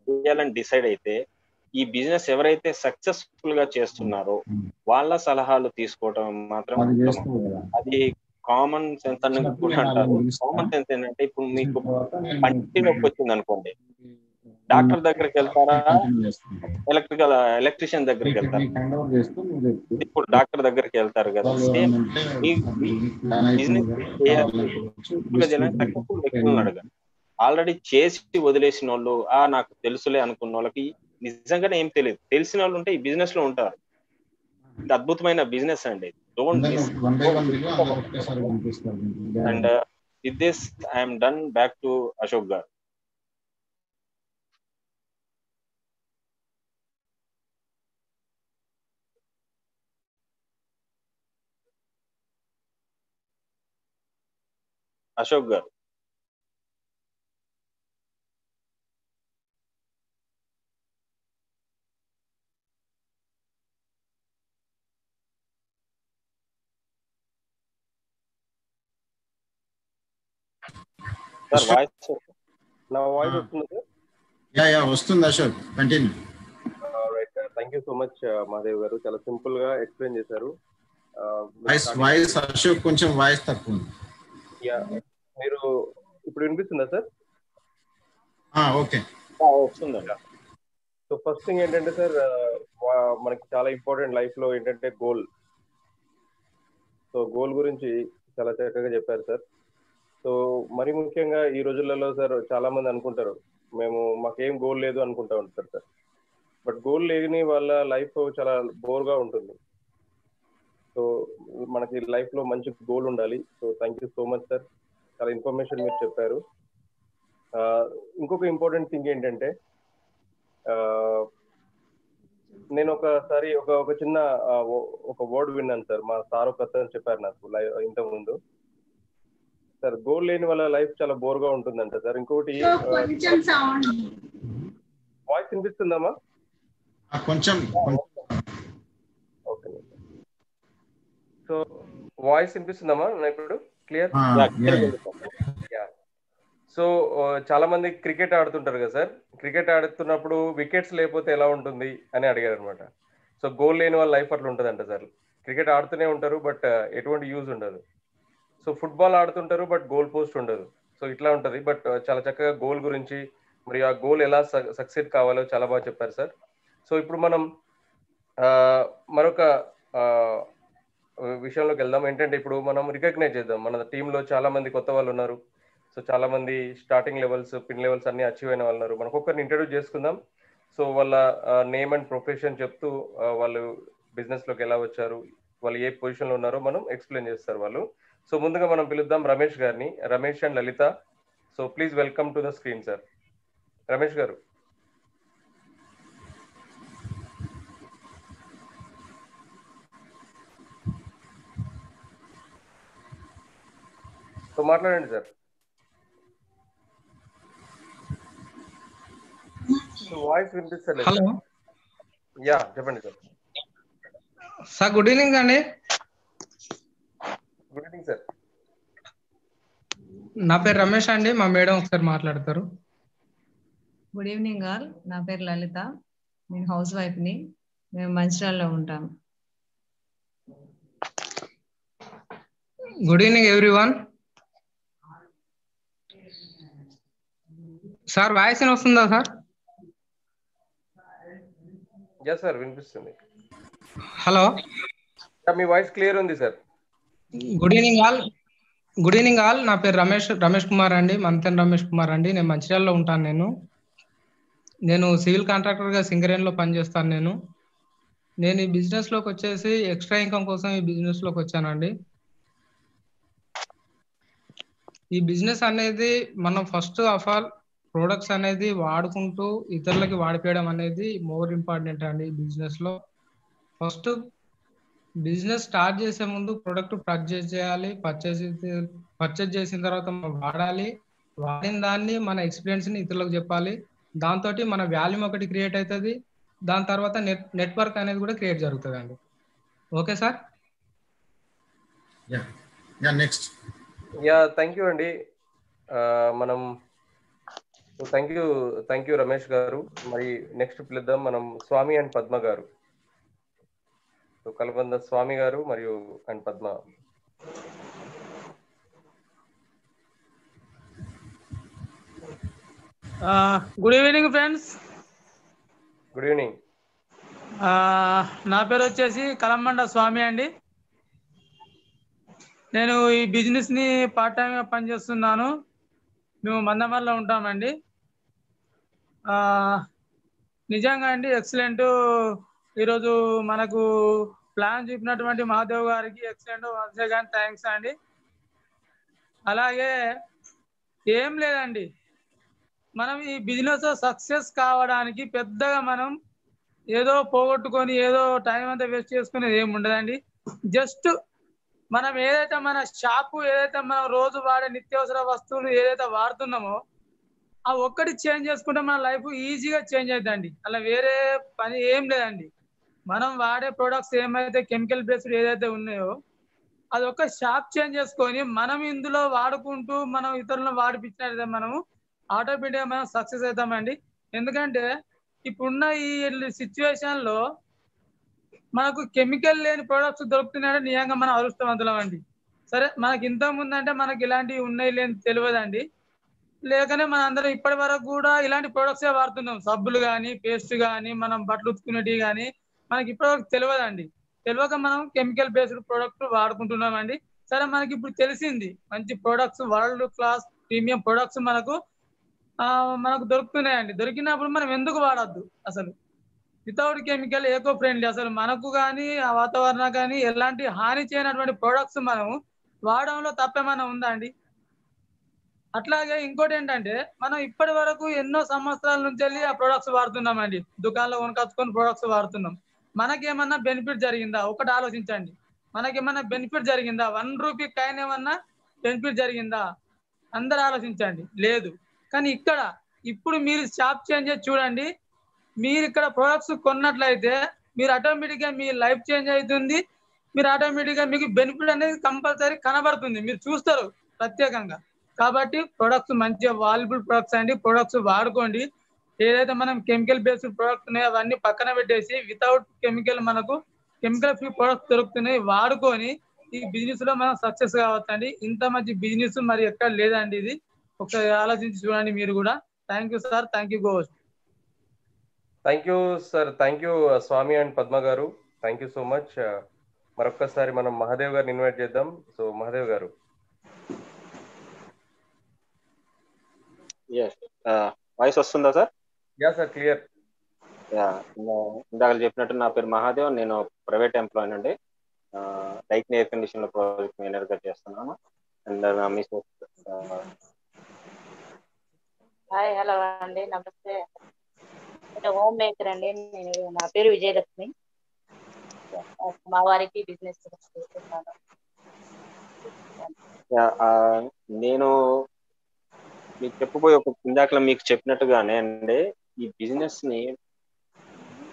చేయాలని డిసైడ్ అయితే ఈ బిజినెస్ ఎవరైతే సక్సెస్ఫుల్గా చేస్తున్నారో వాళ్ళ సలహాలు తీసుకోవడం మాత్రం. అది కామన్ సెన్స్ అని కూడా అంటారు. కామన్ సెన్స్ ఏంటంటే ఇప్పుడు మీకు పంటి నొప్పి వచ్చింది అనుకోండి. డాక్టర్ దగ్గరికి వెళ్తారా? ఎలక్ట్రికల్ ఎలక్ట్రీషియన్ దగ్గరికి వెళ్తారు? ఇప్పుడు డాక్టర్ దగ్గరికి వెళ్తారు కదా. సేమ్ బిజినెస్ సక్సెస్ఫుల్ వ్యక్తులను అడగండి ఆల్రెడీ చేసి వదిలేసిన వాళ్ళు ఆ నాకు తెలుసులే అనుకున్న వాళ్ళకి నిజంగానే ఏం తెలియదు. తెలిసిన వాళ్ళు ఉంటే ఈ బిజినెస్లో ఉంటారు. అద్భుతమైన బిజినెస్ అండి. Don't miss and with this I'm done back to Ashok గారు. అశోక్ గారు. నా వాయిస్. వస్తుంది సార్? యా యా వస్తుంది Ashok continue right thank you so much Madev గారు. చాలా సింపుల్గా ఎక్స్ప్లెయిన్ చేశారు. Uh, మీరు వాయిస్ వాయిస్ అశోక్ కొంచెం వాయిస్ తక్కువ ఉంది. Yeah. మీరు ఇప్పుడు వినిపిస్తుందా సార్? ఆ, ఓకే. వస్తుందండి. సో ఫస్ట్ థింగ్ ఏంటంటే సార్ మనకి చాలా ఇంపార్టెంట్ లైఫ్లో ఏంటంటే గోల్ సో గోల్ గురించి చాలా చక్కగా చెప్పారు సార్. సో మరి ముఖ్యంగా ఈ రోజులలో సార్ చాలా మంది అనుకుంటారు మేము మాకేం గోల్ లేదు అనుకుంటా ఉంటారు సార్. బట్ గోల్ లేని వాళ్ళ లైఫ్ చాలా బోర్గా ఉంటుంది. సో మనకి లైఫ్లో మంచి గోల్ ఉండాలి. So thank you so much sir చాలా ఇన్ఫర్మేషన్ మీరు చెప్పారు. ఇంకొక ఇంపార్టెంట్ థింగ్ ఏంటంటే నేను ఒకసారి ఒక ఒక చిన్న ఒక వర్డ్ విన్నాను సార్ మా సార్ ఒక చెప్పారు నాకు ఇంతకు ముందు సార్ గోల్ లేని వాళ్ళ లైఫ్ చాలా బోర్గా ఉంటుందంట సార్. ఇంకొకటి సౌండ్. వాయిస్ వినిపిస్తుందమ్మా? కొంచెం ఓకే సో వాయిస్ వినిపిస్తుందమ్మా? ఇప్పుడు క్లియర్. సో చాలా మంది క్రికెట్ ఆడుతుంటారు కదా సార్. క్రికెట్ ఆడుతున్నప్పుడు వికెట్స్ లేకపోతే ఎలా ఉంటుంది అని అడిగారు అనమాట సో గోల్ లేని వాళ్ళ లైఫ్ అట్లా ఉంటుందంట సార్. క్రికెట్ ఆడుతూనే ఉంటారు బట్ ఎటువంటి యూజ్ ఉండదు. సో ఫుట్బాల్ ఆడుతుంటారు బట్ గోల్ పోస్ట్ ఉండదు. సో ఇట్లా ఉంటుంది. బట్ uh, చాలా చక్కగా గోల్ గురించి మరి ఆ గోల్ ఎలా సక్సెస్ కావాలో చాలా బాగా చెప్పారు సార్ సో ఇప్పుడు మనం మరొక విషయంలోకి వెళ్దాం. ఏంటంటే ఇప్పుడు మనం రికగ్నైజ్ చేద్దాం. మన టీంలో చాలా మంది కొత్త వాళ్ళు ఉన్నారు. సో చాలా మంది స్టార్టింగ్ లెవెల్స్ పిన్ లెవెల్స్ అన్ని అచీవ్ అయిన వాళ్ళు ఉన్నారు. మనకు ఒక్కరిని ఇంట్రడ్యూస్ చేసుకుందాం. సో వాళ్ళ నేమ్ అండ్ ప్రొఫెషన్ చెప్తూ వాళ్ళు బిజినెస్లోకి ఎలా వచ్చారు వాళ్ళు ఏ పొజిషన్లో ఉన్నారో మనం ఎక్స్ప్లెయిన్ చేస్తారు వాళ్ళు. సో ముందుగా మనం పిలుద్దాం రమేష్ గారిని. Ramesh and Lalitha. So please welcome to the screen sir. Ramesh గారు. సో మాట్లాడండి సార్. వాయిస్ వినిపిస్తలేదు హలో. యా చెప్పండి సార్. సార్ గుడ్ ఈవినింగ్ అండి. Good evening sir. నా పేరు రమేష్ అండి మా మేడం ఒకసారి మాట్లాడతారు. Good evening all. నా పేరు లలిత. నేను హౌస్ వైఫ్ని. మేము మంచిర్యాలలో ఉంటాం. Good evening everyone sir voice వస్తుందా సార్? యా సార్ వినిపిస్తుంది. హలో. మీ వాయిస్ క్లియర్ ఉంది sir. Good evening all. Good evening all. నా పేరు రమేష్ రమేష్ కుమార్ అండి. మంతెన్ రమేష్ కుమార్ అండి. నేను మంచిర్యాలలో ఉంటాను నేను. నేను సివిల్ కాంట్రాక్టర్గా సింగరేణి లో పనిచేస్తాను నేను. నేను ఈ బిజినెస్లోకి వచ్చేసి ఎక్స్ట్రా ఇన్కమ్ కోసం ఈ బిజినెస్లోకి వచ్చానండి. ఈ బిజినెస్ అనేది మనం ఫస్ట్ ఆఫ్ ఆల్ ప్రొడక్ట్స్ అనేది వాడుకుంటూ ఇతరులకి వాడిపోయడం అనేది మోర్ ఇంపార్టెంట్ అండి ఈ బిజినెస్లో ఫస్ట్ బిజినెస్ స్టార్ట్ చేసే ముందు ప్రొడక్ట్ పర్చేజ్ చేయాలి పర్చేజ్ పర్చేజ్ చేసిన తర్వాత మనం వాడాలి. వాడిన దాన్ని మన ఎక్స్పీరియన్స్ని ఇతరులకు చెప్పాలి. దాంతో మన వాల్యూమ్ ఒకటి క్రియేట్ అవుతుంది దాని తర్వాత నెట్ నెట్వర్క్ అనేది కూడా క్రియేట్ జరుగుతుంది అండి okay sir? Yeah. Yeah next. Yeah thank you అండి. మనం thank you thank you Ramesh గారు. మరి నెక్స్ట్ పిలుద్దాం మనం స్వామి అండ్ పద్మ గారు. కలబంద స్వామి గారు మరియు and Padma. Good evening friends good evening నా పేరు వచ్చేసి కలమండ స్వామి అండి. నేను ఈ బిజినెస్ని పార్ట్ టైం గా పనిచేస్తున్నాను. మేము మందమర్లో ఉంటామండి. నిజంగా అండి ఎక్సలెంట్ ఈరోజు మనకు ప్లాన్ చూపినటువంటి మహాదేవ్ గారికి ఎక్సలెంట్ వన్స్ అగైన్ థ్యాంక్స్ అండి. అలాగే ఏం లేదండి. మనం ఈ బిజినెస్ సక్సెస్ కావడానికి పెద్దగా మనం ఏదో పోగొట్టుకొని ఏదో టైం అంతా వేస్ట్ చేసుకునేది ఏమి ఉండదండి. జస్ట్ మనం ఏదైతే మన షాపు ఏదైతే మనం రోజు వాడే నిత్యావసర వస్తువులు ఏదైతే వాడుతున్నామో ఆ ఒక్కటి చేంజ్ చేసుకుంటే మన లైఫ్ ఈజీగా చేంజ్ అవుతుందండి అలా వేరే పని ఏం లేదండి. మనం వాడే ప్రొడక్ట్స్ ఏమైతే కెమికల్ బేస్డ్ ఏదైతే ఉన్నాయో అది ఒక షాప్ చేంజ్ చేసుకొని మనం ఇందులో వాడుకుంటూ మనం ఇతరులను వాడిపించినట్లయితే మనము ఆటోమేటిక్గా మనం సక్సెస్ అవుతామండి. ఎందుకంటే ఇప్పుడున్న ఈ సిచ్యువేషన్లో మనకు కెమికల్ లేని ప్రొడక్ట్స్ దొరుకుతున్నాయంటే నిజంగా మనం అదృష్టవంతులం అండి. సరే మనకి ఇంత ముందు అంటే మనకి ఇలాంటివి ఉన్నాయి లేని తెలియదండి. లేకనే మన అందరం ఇప్పటి వరకు కూడా ఇలాంటి ప్రొడక్ట్స్ వాడుతున్నాం. సబ్బులు కానీ పేస్ట్ కానీ మనం బట్టలు ఉతుకునేటివి కానీ మనకి ఇప్పటివరకు తెలియదండి తెలియక మనం కెమికల్ బేస్డ్ ప్రొడక్ట్ వాడుకుంటున్నామండి. సరే మనకి ఇప్పుడు తెలిసింది. మంచి products world class premium products మనకు ఆ, మనకు దొరుకుతున్నాయండి. దొరికినప్పుడు మనం ఎందుకు వాడద్దు అసలు? వితౌట్ కెమికల్ ఏకో ఫ్రెండ్లీ అసలు మనకు కానీ ఆ వాతావరణం కానీ ఎలాంటి హాని చేయనటువంటి ప్రొడక్ట్స్ మనం వాడడంలో తప్పేమైనా ఉందా అండి అట్లాగే ఇంకోటి ఏంటంటే మనం ఇప్పటి వరకు ఎన్నో సంవత్సరాల నుంచి వెళ్ళి ఆ ప్రొడక్ట్స్ వాడుతున్నామండి. దుకాణంలో కొనుకొచ్చుకొని ప్రొడక్ట్స్ వాడుతున్నాం. మనకేమన్నా బెనిఫిట్ జరిగిందా? ఒకటి ఆలోచించండి. మనకేమన్నా బెనిఫిట్ జరిగిందా? వన్ రూపీ కాయిన్ ఏమన్నా బెనిఫిట్ జరిగిందా? అందరు ఆలోచించండి. లేదు. కానీ ఇక్కడ ఇప్పుడు మీరు షాప్ చేంజ్ చేసి చూడండి. మీరు ఇక్కడ ప్రొడక్ట్స్ కొన్నట్లయితే మీరు ఆటోమేటిక్గా మీ లైఫ్ చేంజ్ అవుతుంది. మీరు ఆటోమేటిక్గా మీకు బెనిఫిట్ అనేది కంపల్సరీ కనబడుతుంది. మీరు చూస్తారు ప్రత్యేకంగా. కాబట్టి ప్రొడక్ట్స్ మంచిగా వాల్యుబుల్ ప్రొడక్ట్స్ అండి. ప్రొడక్ట్స్ వాడుకోండి. ఏదైతే మనం కెమికల్ బేస్డ్ ప్రొడక్ట్స్ ఉన్నాయో అవన్నీ పక్కన పెట్టేసి వితౌట్ కెమికల్ మనకు కెమికల్ ఫ్రీ ప్రొడక్ట్స్ దొరుకుతున్నాయి వాడుకొని ఈ బిజినెస్లో మనం సక్సెస్ కావచ్చండి. ఇంత మంచి బిజినెస్ మరి ఎక్కడ లేదండి ఇది. ఒకసారి ఆలోచించి చూడండి మీరు కూడా. Thank you sir thank you host thank you sir thank you Swami and Padma గారు. థ్యాంక్ యూ సో మచ్ మరొక్కసారి మనం మహాదేవ్ గారిని ఇన్వైట్ చేద్దాం. సో మహాదేవ్ గారు. వాయిస్ వస్తుందా sir yeah sir clear. Yeah ఇందాక చెప్పినట్టు నా పేరు మహాదేవ్ నేను ప్రైవేట్ ఎంప్లాయీ అండి. లైక్ ఎయిర్ కండిషన్లో ప్రాజెక్ట్ మేనేజర్గా చేస్తున్నాను. అండ్ నా మిసెస్ హాయ్ హలో అండి నమస్తే. నేను హోమ్ మేకర్ అండి నేను నా పేరు విజయలక్ష్మి. మా వారికి బిజినెస్ చేస్తున్నాను. నేను మీకు చెప్పబోయే ఒక ఇందాక మీకు చెప్పినట్టుగానే అండి ఈ బిజినెస్ని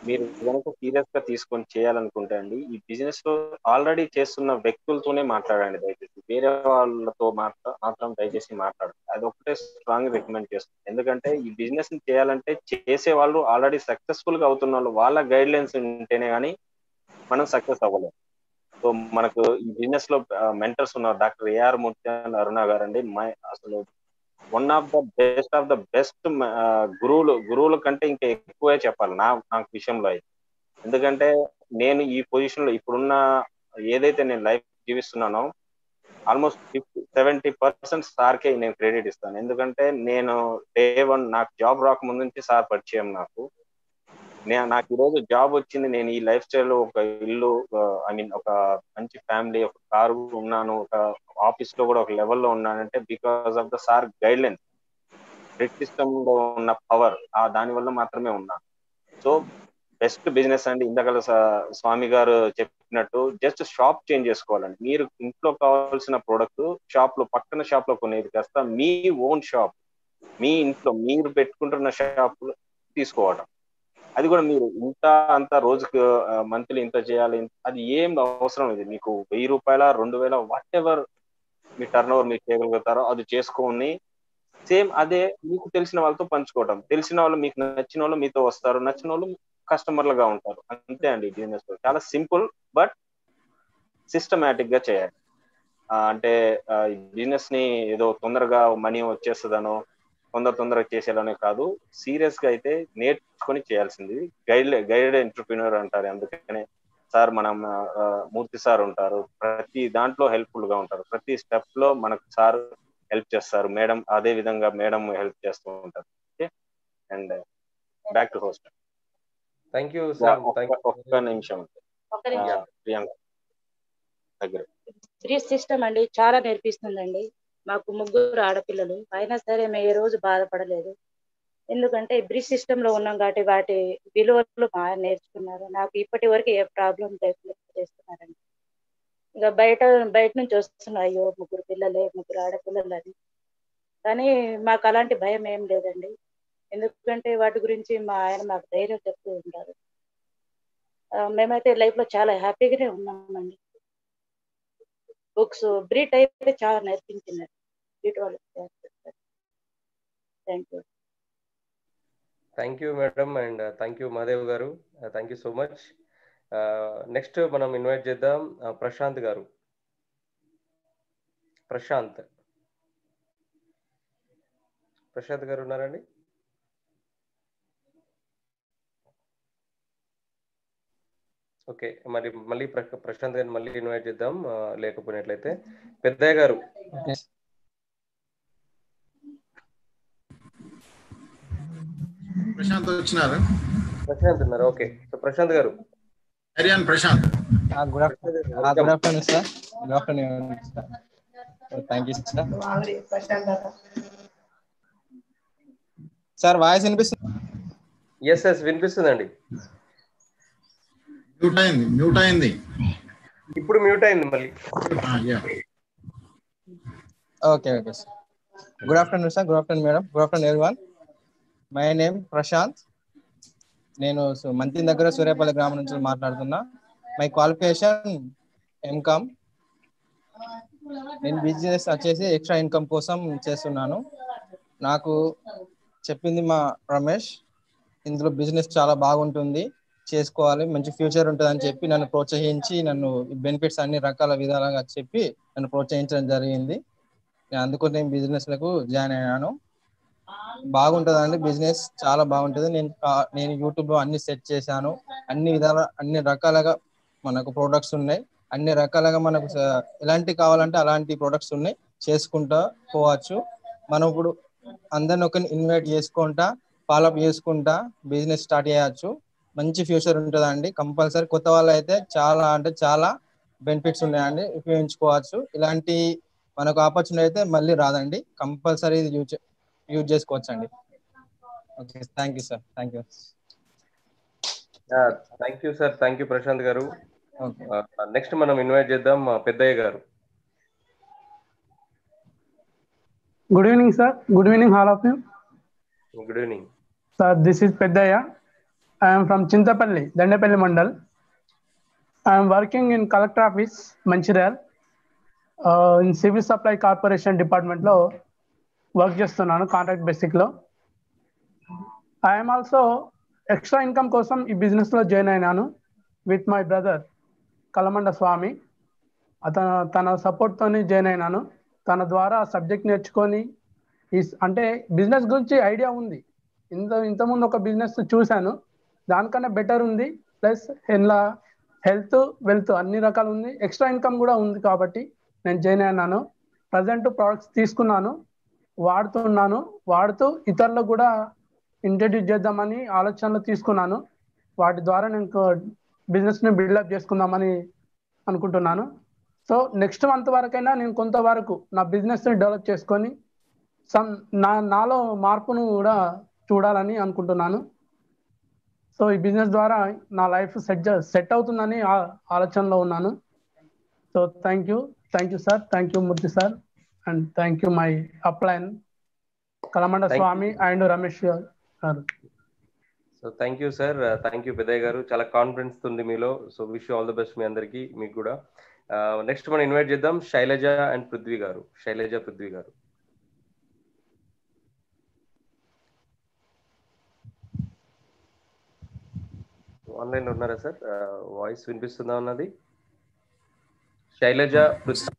మీరు కనుక సీరియస్గా తీసుకొని చేయాలనుకుంటే అండి ఈ బిజినెస్లో ఆల్రెడీ చేస్తున్న వ్యక్తులతోనే మాట్లాడండి దయచేసి. వేరే వాళ్ళతో మాట్లా మాత్రం దయచేసి మాట్లాడండి. అది ఒకటే స్ట్రాంగ్ రికమెండ్ చేస్తుంది ఎందుకంటే ఈ బిజినెస్ని చేయాలంటే చేసే వాళ్ళు ఆల్రెడీ సక్సెస్ఫుల్గా అవుతున్న వాళ్ళు వాళ్ళ గైడ్ లైన్స్ ఉంటేనే కానీ మనం సక్సెస్ అవ్వలేము సో మనకు ఈ బిజినెస్లో మెంటర్స్ ఉన్నారు. Doctor AR Murthy and Aruna గారు అండి అసలు one of the best of the best గురువులు గురువుల కంటే ఇంకా ఎక్కువే చెప్పాలి నా నాకు విషయంలో అయితే. ఎందుకంటే నేను ఈ పొజిషన్లో ఇప్పుడున్న ఏదైతే నేను లైఫ్ జీవిస్తున్నానో ఆల్మోస్ట్ ఫిఫ్టీ సెవెంటీ పర్సెంట్ సార్కే నేను క్రెడిట్ ఇస్తాను. ఎందుకంటే నేను డే వన్ నాకు జాబ్ రాకముందు నుంచి సార్ పరిచయం నాకు. నేను నాకు ఈరోజు జాబ్ వచ్చింది. నేను ఈ లైఫ్ స్టైల్ ఒక ఇల్లు ఐ మీన్ ఒక మంచి ఫ్యామిలీ ఒక కారు ఉన్నాను. ఒక ఆఫీస్లో కూడా ఒక లెవెల్లో ఉన్నానంటే because of the sir guideline Brit సిస్టమ్లో ఉన్న పవర్ ఆ దాని వల్ల మాత్రమే ఉన్నాను సో బెస్ట్ బిజినెస్ అండి ఇందాక స్వామి గారు చెప్పినట్టు జస్ట్ షాప్ చేంజ్ చేసుకోవాలండి. మీరు ఇంట్లో కావాల్సిన ప్రోడక్ట్ షాప్లో పక్కన షాప్లో కొనేది కాస్త మీ ఓన్ షాప్ మీ ఇంట్లో మీరు పెట్టుకుంటున్న షాప్ తీసుకోవడం అది కూడా మీరు ఇంత అంత రోజుకు మంత్లీ ఇంత చేయాలి అది ఏం అవసరం ఇది మీకు వెయ్యి రూపాయల రెండు వేల వాట్ ఎవర్ మీ టర్న్ ఓవర్ మీరు చేయగలుగుతారో అది చేసుకొని సేమ్ అదే మీకు తెలిసిన వాళ్ళతో పంచుకోవటం. తెలిసిన వాళ్ళు మీకు నచ్చిన వాళ్ళు మీతో వస్తారు నచ్చిన వాళ్ళు కస్టమర్లుగా ఉంటారు. అంతే అండి బిజినెస్ చాలా సింపుల్ బట్ సిస్టమేటిక్గా చేయాలి. అంటే బిజినెస్ని ఏదో తొందరగా మనీ వచ్చేస్తుందనో తొందర తొందరగా చేసేలానే కాదు సీరియస్గా అయితే నేర్చుకొని చేయాల్సింది గైడ్ గైడ్ ఎంటర్ప్రినర్ అంటారు అందుకనే సార్ మనం మూర్తి సార్ ఉంటారు. ప్రతి దాంట్లో హెల్ప్ఫుల్గా ఉంటారు. ప్రతి స్టెప్లో మనకు సార్ హెల్ప్ చేస్తారు. మేడం అదే విధంగా మేడం హెల్ప్ చేస్తూ ఉంటారు. Okay? And back to host. Thank you sir. ఒక్క నిమిషం ప్రియాంక దగ్గర. సిస్టమ్ అండి. చాలా నేర్పిస్తుందండి. మాకు ముగ్గురు ఆడపిల్లలు. అయినా సరే మేము ఏ రోజు బాధపడలేదు. ఎందుకంటే బ్రిడ్జ్ సిస్టమ్లో ఉన్నాం కాబట్టి వాటి విలువలు బాగా నేర్చుకున్నారు. నాకు ఇప్పటి వరకు ఏ ప్రాబ్లం లేకుండా చేస్తున్నారండి. ఇక బయట బయట నుంచి వస్తున్నాయి. అయ్యో ముగ్గురు పిల్లలే ముగ్గురు ఆడపిల్లలు అని. కానీ మాకు అలాంటి భయం ఏం లేదండి. ఎందుకంటే వాటి గురించి మా ఆయన మాకు ధైర్యం చెప్తూ ఉంటారు. మేమైతే లైఫ్లో చాలా హ్యాపీగానే ఉన్నామండి. బుక్స్ బ్రీట్ అయితే చాలా నేర్పించినారు. బ్రీట్ వాళ్ళు thank you thank you madam and thank you Madev గారు. Thank you so much next మనం ఇన్వైట్ చేద్దాం uh, ప్రశాంత్ గారు. ప్రశాంత్ ప్రశాంత్ గారు ఉన్నారండి? ఓకే మరి మళ్ళీ ప్ర- ప్రశాంత్ గారిని మళ్ళీ ఇన్వైట్ చేద్దాం ఆ, లేకపోయినట్లయితే. పెద్దయ్య గారు. ప్రశాంత్ వచ్చినారు. ప్రశాంత్ ఉన్నారు ఓకే. సో ప్రశాంత్ గారు. Hariyan Prashanth. Good afternoon. Good afternoon sir. Good afternoon sir. Thank you sir. Sir voice వినిపిస్తుంది? ఎస్ ఎస్ వినిపిస్తుందండి. మ్యూట్ అయింది మ్యూట్ అయింది. ఇప్పుడు మ్యూట్ అయింది మళ్ళీ. Okay okay sir good afternoon sir good afternoon madam good afternoon everyone my name Prashanth. నేను సు- మంతిన్ దగ్గర సూర్యాపల్లి గ్రామం నుంచి మాట్లాడుతున్నా. My qualification MCom. నేను బిజినెస్ వచ్చేసి ఎక్స్ట్రా ఇన్కమ్ కోసం చేస్తున్నాను. నాకు చెప్పింది మా రమేష్ ఇందులో బిజినెస్ చాలా బాగుంటుంది చేసుకోవాలి మంచి ఫ్యూచర్ ఉంటుంది అని చెప్పి నన్ను ప్రోత్సహించి నన్ను బెనిఫిట్స్ అన్ని రకాల విధాలుగా చెప్పి నన్ను ప్రోత్సహించడం జరిగింది. నేను అందుకు నేను బిజినెస్లకు జాయిన్ అయ్యాను. బాగుంటుందండి బిజినెస్ చాలా బాగుంటుంది. నేను నేను యూట్యూబ్లో అన్ని సెట్ చేశాను. అన్ని విధాల అన్ని రకాలుగా మనకు ప్రొడక్ట్స్ ఉన్నాయి. అన్ని రకాలుగా మనకు ఎలాంటి కావాలంటే అలాంటి ప్రొడక్ట్స్ ఉన్నాయి. చేసుకుంటా పోవచ్చు. మనం ఇప్పుడు అందరిని ఒక ఇన్వైట్ చేసుకుంటా ఫాలోఅప్ చేసుకుంటా బిజినెస్ స్టార్ట్ చేయొచ్చు. మంచి ఫ్యూచర్ ఉంటుందండి. కంపల్సరీ కొత్త వాళ్ళు అయితే చాలా అంటే చాలా బెనిఫిట్స్ ఉన్నాయండి. ఉపయోగించుకోవచ్చు. ఇలాంటి మనకు ఆపర్చునిటీ అయితే మళ్ళీ రాదండి. కంపల్సరీ ఇది యూజ్ చేసుకోవచ్చు అండి okay thank you sir thank you. Thank you sir thank you Prashanth గారు. నెక్స్ట్ మనం ఇన్వైట్ చేద్దాం పెద్దయ్య గారు. Good evening sir good evening all of you. Good evening. Sir this is Peddaiah. I'm from Chintapalli Dandapalli mandal. I'm working in collector office Mancherial. In civil supply corporation డిపార్ట్మెంట్లో work చేస్తున్నాను contract బేసిక్లో. I'm also extra income కోసం ఈ బిజినెస్లో join అయినాను with my brother Kalamanda Swami. అతను తన సపోర్ట్తోనే join అయినాను. తన ద్వారా సబ్జెక్ట్ నేర్చుకొని ఈ అంటే బిజినెస్ గురించి ఐడియా ఉంది. ఇంత ఇంతకుముందు ఒక బిజినెస్ చూశాను. దానికన్నా బెటర్ ఉంది. ప్లస్ ఇలా హెల్త్ వెల్త్ అన్ని రకాలు ఉంది. ఎక్స్ట్రా ఇన్కమ్ కూడా ఉంది కాబట్టి నేను జాయిన్ అయినాను. ప్రజెంట్ ప్రోడక్ట్స్ తీసుకున్నాను. వాడుతున్నాను వాడుతూ ఇతరులకు కూడా ఇంట్రడ్యూస్ చేద్దామని ఆలోచనలు తీసుకున్నాను. వాటి ద్వారా నేను బిజినెస్ని బిల్డప్ చేసుకుందామని అనుకుంటున్నాను. సో నెక్స్ట్ మంత్ వరకైనా నేను కొంతవరకు నా బిజినెస్ని డెవలప్ చేసుకొని సమ్ నా నాలో మార్పును కూడా చూడాలని అనుకుంటున్నాను. సో ఈ బిజినెస్ ద్వారా నా లైఫ్ సెట్ సెట్ అవుతుందని ఆ- ఆలోచనలో ఉన్నాను. So thank you thank you sir thank you Murthy sir and thank you my upline Kalamanda. Swami and Ramesh గారు so thank you sir thank you Peddaiah గారు చాలా కాన్ఫిడెన్స్ ఉంది మీలో so wish all the best మీ అందరికి మీకు కూడా next మనం invite చేద్దాం శైలజ అండ్ పృథ్వీ గారు శైలజ పృథ్వీ గారు ఆన్లైన్లో ఉన్నారా సార్ వాయిస్ వినిపిస్తుందా ఉన్నది Shailaja Prithvi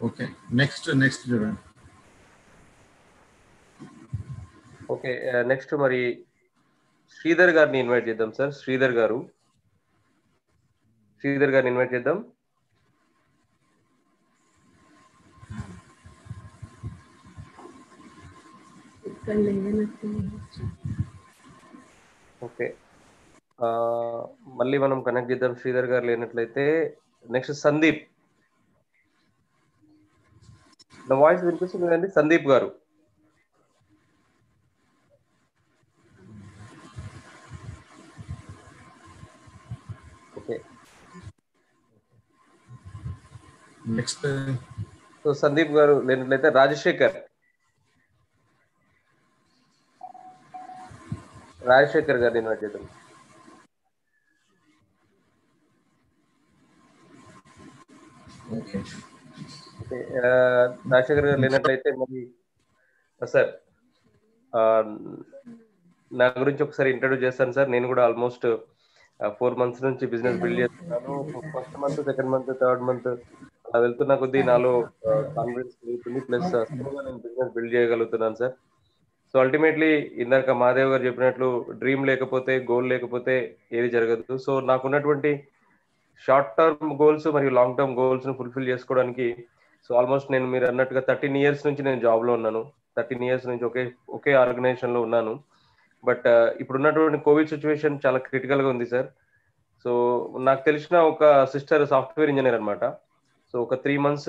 okay next next చూడండి ఓకే నెక్స్ట్ మరి శ్రీధర్ గారిని ఇన్వైట్ చేద్దాం సార్ శ్రీధర్ గారు. శ్రీధర్ గారిని ఇన్వైట్ చేద్దాం. ఓకే uh, మళ్ళీ మనం కనెక్ట్ చేద్దాం. శ్రీధర్ గారు లేనట్లయితే నెక్స్ట్ సందీప్. నా వాయిస్ వినిపిస్తుంది సందీప్ గారు. ఓకే. నెక్స్ట్ సో సందీప్ గారు లేనట్లయితే రాజశేఖర్. రాజశేఖర్ గారిని ఇన్వైట్ చేద్దాం. ఓకే రాజశేఖర్ గారు లేనట్లయితే మరి సార్ నా గురించి ఒకసారి ఇంట్రడ్యూస్ చేస్తాను సార్. నేను కూడా ఆల్మోస్ట్ ఫోర్ మంత్స్ నుంచి బిజినెస్ బిల్డ్ చేస్తున్నాను. First month second month third month అలా వెళ్తున్న కొద్దీ నాలో కాన్ఫిడెన్స్ పెరుగుతుంది. ప్లస్ నేను బిజినెస్ బిల్డ్ చేయగలుగుతున్నాను సార్. సో అల్టిమేట్లీ ఇందాక మాదేవ్ గారు చెప్పినట్లు డ్రీమ్ లేకపోతే గోల్ లేకపోతే ఏది జరగదు. సో నాకున్నటువంటి షార్ట్ టర్మ్ గోల్స్ మరియు లాంగ్ టర్మ్ గోల్స్ను ఫుల్ఫిల్ చేసుకోవడానికి సో ఆల్మోస్ట్ నేను మీరు అన్నట్టుగా థర్టీన్ ఇయర్స్ నుంచి నేను జాబ్లో ఉన్నాను. థర్టీన్ ఇయర్స్ నుంచి ఒకే ఒకే ఆర్గనైజేషన్లో ఉన్నాను. బట్ ఇప్పుడు ఉన్నటువంటి కోవిడ్ సిచ్యువేషన్ చాలా క్రిటికల్గా ఉంది సార్. సో నాకు తెలిసిన ఒక సిస్టర్ సాఫ్ట్వేర్ ఇంజనీర్ అనమాట సో ఒక త్రీ మంత్స్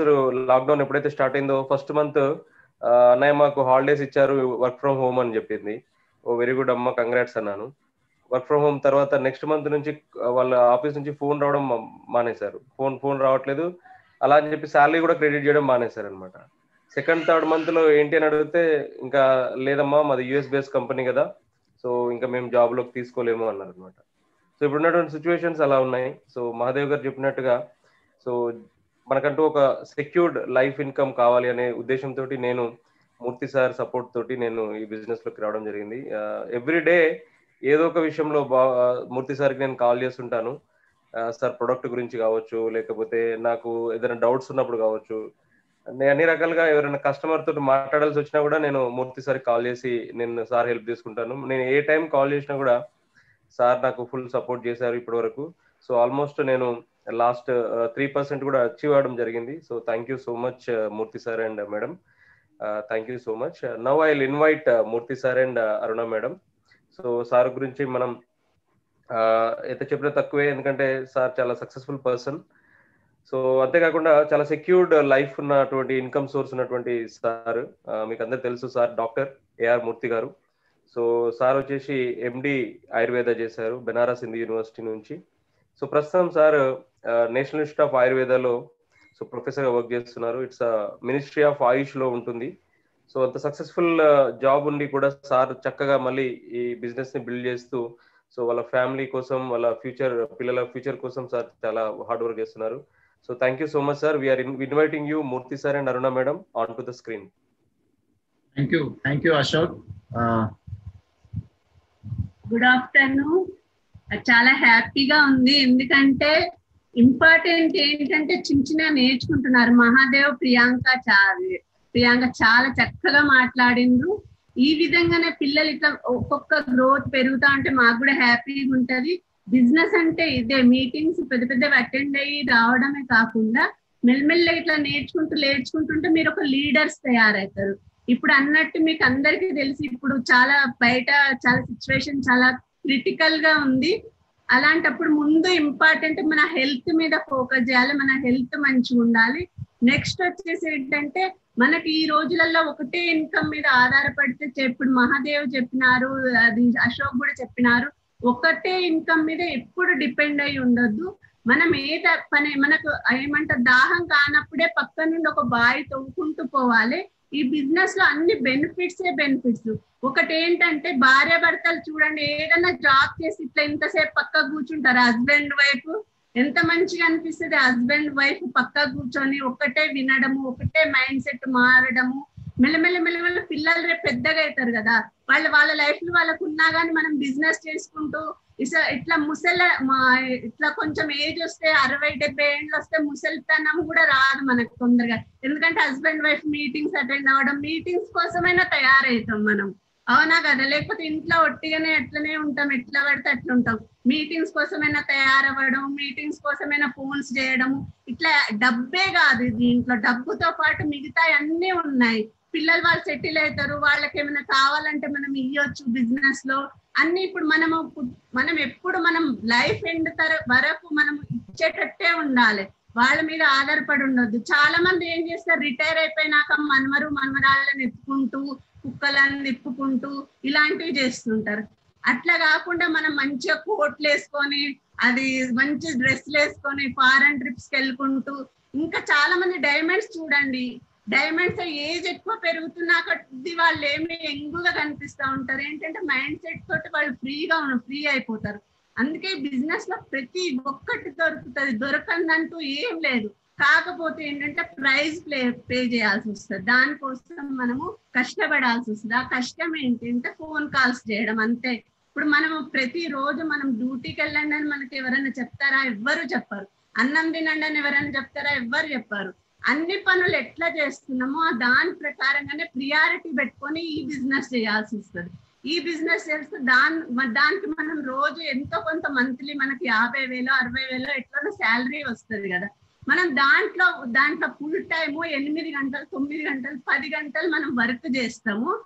లాక్డౌన్ ఎప్పుడైతే స్టార్ట్ అయిందో ఫస్ట్ మంత్ అన్నయ్య మాకు హాలిడేస్ ఇచ్చారు వర్క్ ఫ్రమ్ హోమ్ అని చెప్పింది. ఓ వెరీ గుడ్ అమ్మ కంగ్రాట్స్ అన్నాను. వర్క్ ఫ్రమ్ హోమ్ తర్వాత నెక్స్ట్ మంత్ నుంచి వాళ్ళ ఆఫీస్ నుంచి ఫోన్ రావడం మానేశారు. ఫోన్ ఫోన్ రావట్లేదు. అలా అని చెప్పి శాలరీ కూడా క్రెడిట్ చేయడం మానేశారు అనమాట సెకండ్ థర్డ్ మంత్లో ఏంటి అని అడిగితే ఇంకా లేదమ్మా మాది యుఎస్ బేస్ కంపెనీ కదా సో ఇంకా మేము జాబ్లోకి తీసుకోలేము అన్నారు అనమాట సో ఇప్పుడు ఉన్నటువంటి సిచ్యువేషన్స్ అలా ఉన్నాయి. సో మహాదేవ్ గారు చెప్పినట్టుగా సో మనకంటూ ఒక సెక్యూర్డ్ లైఫ్ ఇన్కమ్ కావాలి అనే ఉద్దేశంతో నేను మూర్తి సార్ సపోర్ట్ తోటి నేను ఈ బిజినెస్లోకి రావడం జరిగింది. ఎవ్రీ డే ఏదో ఒక విషయంలో బా మూర్తి సార్కి నేను కాల్ చేస్తుంటాను. సార్ ప్రొడక్ట్ గురించి కావచ్చు లేకపోతే నాకు ఏదైనా డౌట్స్ ఉన్నప్పుడు కావచ్చు నేను అన్ని రకాలుగా ఎవరైనా కస్టమర్ తోటి మాట్లాడాల్సి వచ్చినా కూడా నేను మూర్తి సార్ కాల్ చేసి నేను సార్ హెల్ప్ తీసుకుంటాను. నేను ఏ టైం కాల్ చేసినా కూడా సార్ నాకు ఫుల్ సపోర్ట్ చేశారు ఇప్పటి వరకు సో ఆల్మోస్ట్ నేను లాస్ట్ త్రీ పర్సెంట్ కూడా అచీవ్ అవ్వడం జరిగింది. So thank you so much Murthy sir and madam. Thank you so much now I invite Murthy sir and Aruna madam. So sir గురించి మనం ఎంత చెప్పినా తక్కువే ఎందుకంటే సార్ చాలా సక్సెస్ఫుల్ పర్సన్ సో అంతేకాకుండా చాలా సెక్యూర్డ్ లైఫ్ ఉన్నటువంటి ఇన్కమ్ సోర్స్ ఉన్నటువంటి సార్. మీకు అందరు తెలుసు సార్ డాక్టర్ ఏఆర్ మూర్తి గారు. సో సార్ వచ్చేసి ఎండి ఆయుర్వేద చేశారు బెనారస్ హిందూ యూనివర్సిటీ నుంచి. సో ప్రస్తుతం సార్ నేషనల్ ఇన్స్టిట్యూట్ ఆఫ్ ఆయుర్వేదలో సో ప్రొఫెసర్గా వర్క్ చేస్తున్నారు. ఇట్స్ మినిస్ట్రీ ఆఫ్ ఆయుష్లో ఉంటుంది. సో అంత సక్సెస్ఫుల్ జాబ్ ఉండి కూడా సార్ చక్కగా మళ్ళీ ఈ బిజినెస్ని బిల్డ్ చేస్తూ సో వాళ్ళ ఫ్యామిలీ కోసం వాళ్ళ ఫ్యూచర్ పిల్లల ఫ్యూచర్ కోసం సార్ చాలా హార్డ్ వర్క్ చేస్తున్నారు. So thank you so much sir. We are inviting you Murthy sir and Aruna madam on to the screen thank you thank you Ashok good afternoon చాలా హ్యాపీగా ఉంది. ఎందుకంటే important ఏంటంటే చిన్న చిన్న నేర్చుకుంటున్నారు. మహాదేవ్ ప్రియాంక ప్రియాంక చాలా చక్కగా మాట్లాడిండ్రు. ఈ విధంగానే పిల్లలు ఇట్లా ఒక్కొక్క గ్రోత్ పెరుగుతా ఉంటే మాకు కూడా హ్యాపీగా ఉంటది. బిజినెస్ అంటే ఇదే మీటింగ్స్ పెద్ద పెద్దవి అటెండ్ అయ్యి రావడమే కాకుండా మెల్లమెల్ల ఇట్లా నేర్చుకుంటూ నేర్చుకుంటుంటే మీరు ఒక లీడర్స్ తయారవుతారు. ఇప్పుడు అన్నట్టు మీకు అందరికీ తెలిసి ఇప్పుడు చాలా బయట చాలా సిచ్యువేషన్ చాలా క్రిటికల్గా ఉంది. అలాంటప్పుడు ముందు ఇంపార్టెంట్ మన హెల్త్ మీద ఫోకస్ చేయాలి మన హెల్త్ మంచిగా ఉండాలి. నెక్స్ట్ వచ్చేసి ఏంటంటే మనకి ఈ రోజులలో ఒకటే ఇన్కమ్ మీద ఆధారపడితే చెప్పుడు మహాదేవ్ చెప్పినారు అది అశోక్ కూడా చెప్పినారు ఒకటే ఇన్కమ్ మీద ఎప్పుడు డిపెండ్ అయి ఉండొద్దు. మనం ఏ పని మనకు ఏమంటారు దాహం కానప్పుడే పక్క నుండి ఒక బావి తవ్వుకుంటూ పోవాలి. ఈ బిజినెస్లో అన్ని బెనిఫిట్స్ బెనిఫిట్స్ ఒకటి ఏంటంటే భార్య భర్తలు చూడండి ఏదైనా జాబ్ చేసి ఇట్లా ఇంతసేపు పక్క కూర్చుంటారు హస్బెండ్ వైపు ఎంత మంచిగా అనిపిస్తుంది? హస్బెండ్ వైఫ్ పక్క కూర్చొని ఒక్కటే వినడము ఒకటే మైండ్ సెట్ మారడము. మెల్లమెల్ల మెల్లమెల్ల పిల్లలు రేపు పెద్దగా అవుతారు కదా. వాళ్ళ వాళ్ళ లైఫ్లో వాళ్ళకు ఉన్నా కానీ మనం బిజినెస్ చేసుకుంటూ ఇస ఇట్లా ముసల మా ఇట్లా కొంచెం ఏజ్ వస్తే అరవై డెబ్బై ఏళ్ళు వస్తే ముసలితనం కూడా రాదు మనకు తొందరగా. ఎందుకంటే హస్బెండ్ వైఫ్ మీటింగ్స్ అటెండ్ అవ్వడం మీటింగ్స్ కోసమైనా తయారవుతాం మనం. అవునా కదా? లేకపోతే ఇంట్లో ఒట్టిగానే ఎట్లనే ఉంటాం. ఎట్లా పడితే అట్లా ఉంటాం. మీటింగ్స్ కోసమైనా తయారవ్వడం మీటింగ్స్ కోసమైనా ఫోన్స్ చేయడం ఇట్లా డబ్బే కాదు దీంట్లో డబ్బుతో పాటు మిగతా అన్నీ ఉన్నాయి. పిల్లలు వాళ్ళు సెటిల్ అవుతారు వాళ్ళకి ఏమైనా కావాలంటే మనం ఇవ్వచ్చు బిజినెస్లో. అన్ని ఇప్పుడు మనము మనం ఎప్పుడు మనం లైఫ్ ఎండ్ తర వరకు మనం ఇచ్చేటట్టే ఉండాలి. వాళ్ళ మీద ఆధారపడి ఉండొద్దు. చాలా మంది ఏం చేస్తారు? రిటైర్ అయిపోయినాక మనమరు మనమరాళ్ళని ఎత్తుకుంటూ కుక్కలను తిప్పుకుంటూ ఇలాంటివి చేస్తుంటారు. అట్లా కాకుండా మనం మంచిగా కోట్లు వేసుకొని అది మంచి డ్రెస్లు వేసుకొని ఫారెన్ ట్రిప్స్కి వెళ్ళుకుంటూ ఇంకా చాలా మంది డైమండ్స్ చూడండి. డైమండ్స్ ఏజ్ ఎక్కువ పెరుగుతున్నా కొద్ది వాళ్ళు ఏమి ఎంగుగా కనిపిస్తూ ఉంటారు. ఏంటంటే మైండ్ సెట్ తోటి వాళ్ళు ఫ్రీగా ఫ్రీ అయిపోతారు. అందుకే బిజినెస్లో ప్రతి ఒక్కటి దొరుకుతుంది. దొరకందంటూ ఏం లేదు. కాకపోతే ఏంటంటే ప్రైజ్ ప్లే పే చేయాల్సి వస్తుంది. దానికోసం మనము కష్టపడాల్సి వస్తుంది. ఆ కష్టం ఏంటంటే ఫోన్ కాల్స్ చేయడం అంతే. ఇప్పుడు మనం ప్రతి రోజు మనం డ్యూటీకి వెళ్ళండి అని మనకి ఎవరైనా చెప్తారా? ఎవ్వరు చెప్పరు. అన్నం తినండి అని ఎవరైనా చెప్తారా? ఎవ్వరు చెప్పారు. అన్ని పనులు ఎట్లా చేస్తున్నామో ఆ దాని ప్రకారంగానే ప్రియారిటీ పెట్టుకొని ఈ బిజినెస్ చేయాల్సి వస్తుంది. ఈ బిజినెస్ చేస్తే దాని దానికి మనం రోజు ఎంతో కొంత మంత్లీ మనకి యాభై వేలు అరవై వేలు ఎట్లా శాలరీ వస్తుంది కదా. మనం దాంట్లో దాంట్లో ఫుల్ టైము ఎనిమిది గంటలు తొమ్మిది గంటలు పది గంటలు మనం వర్క్ చేస్తాము.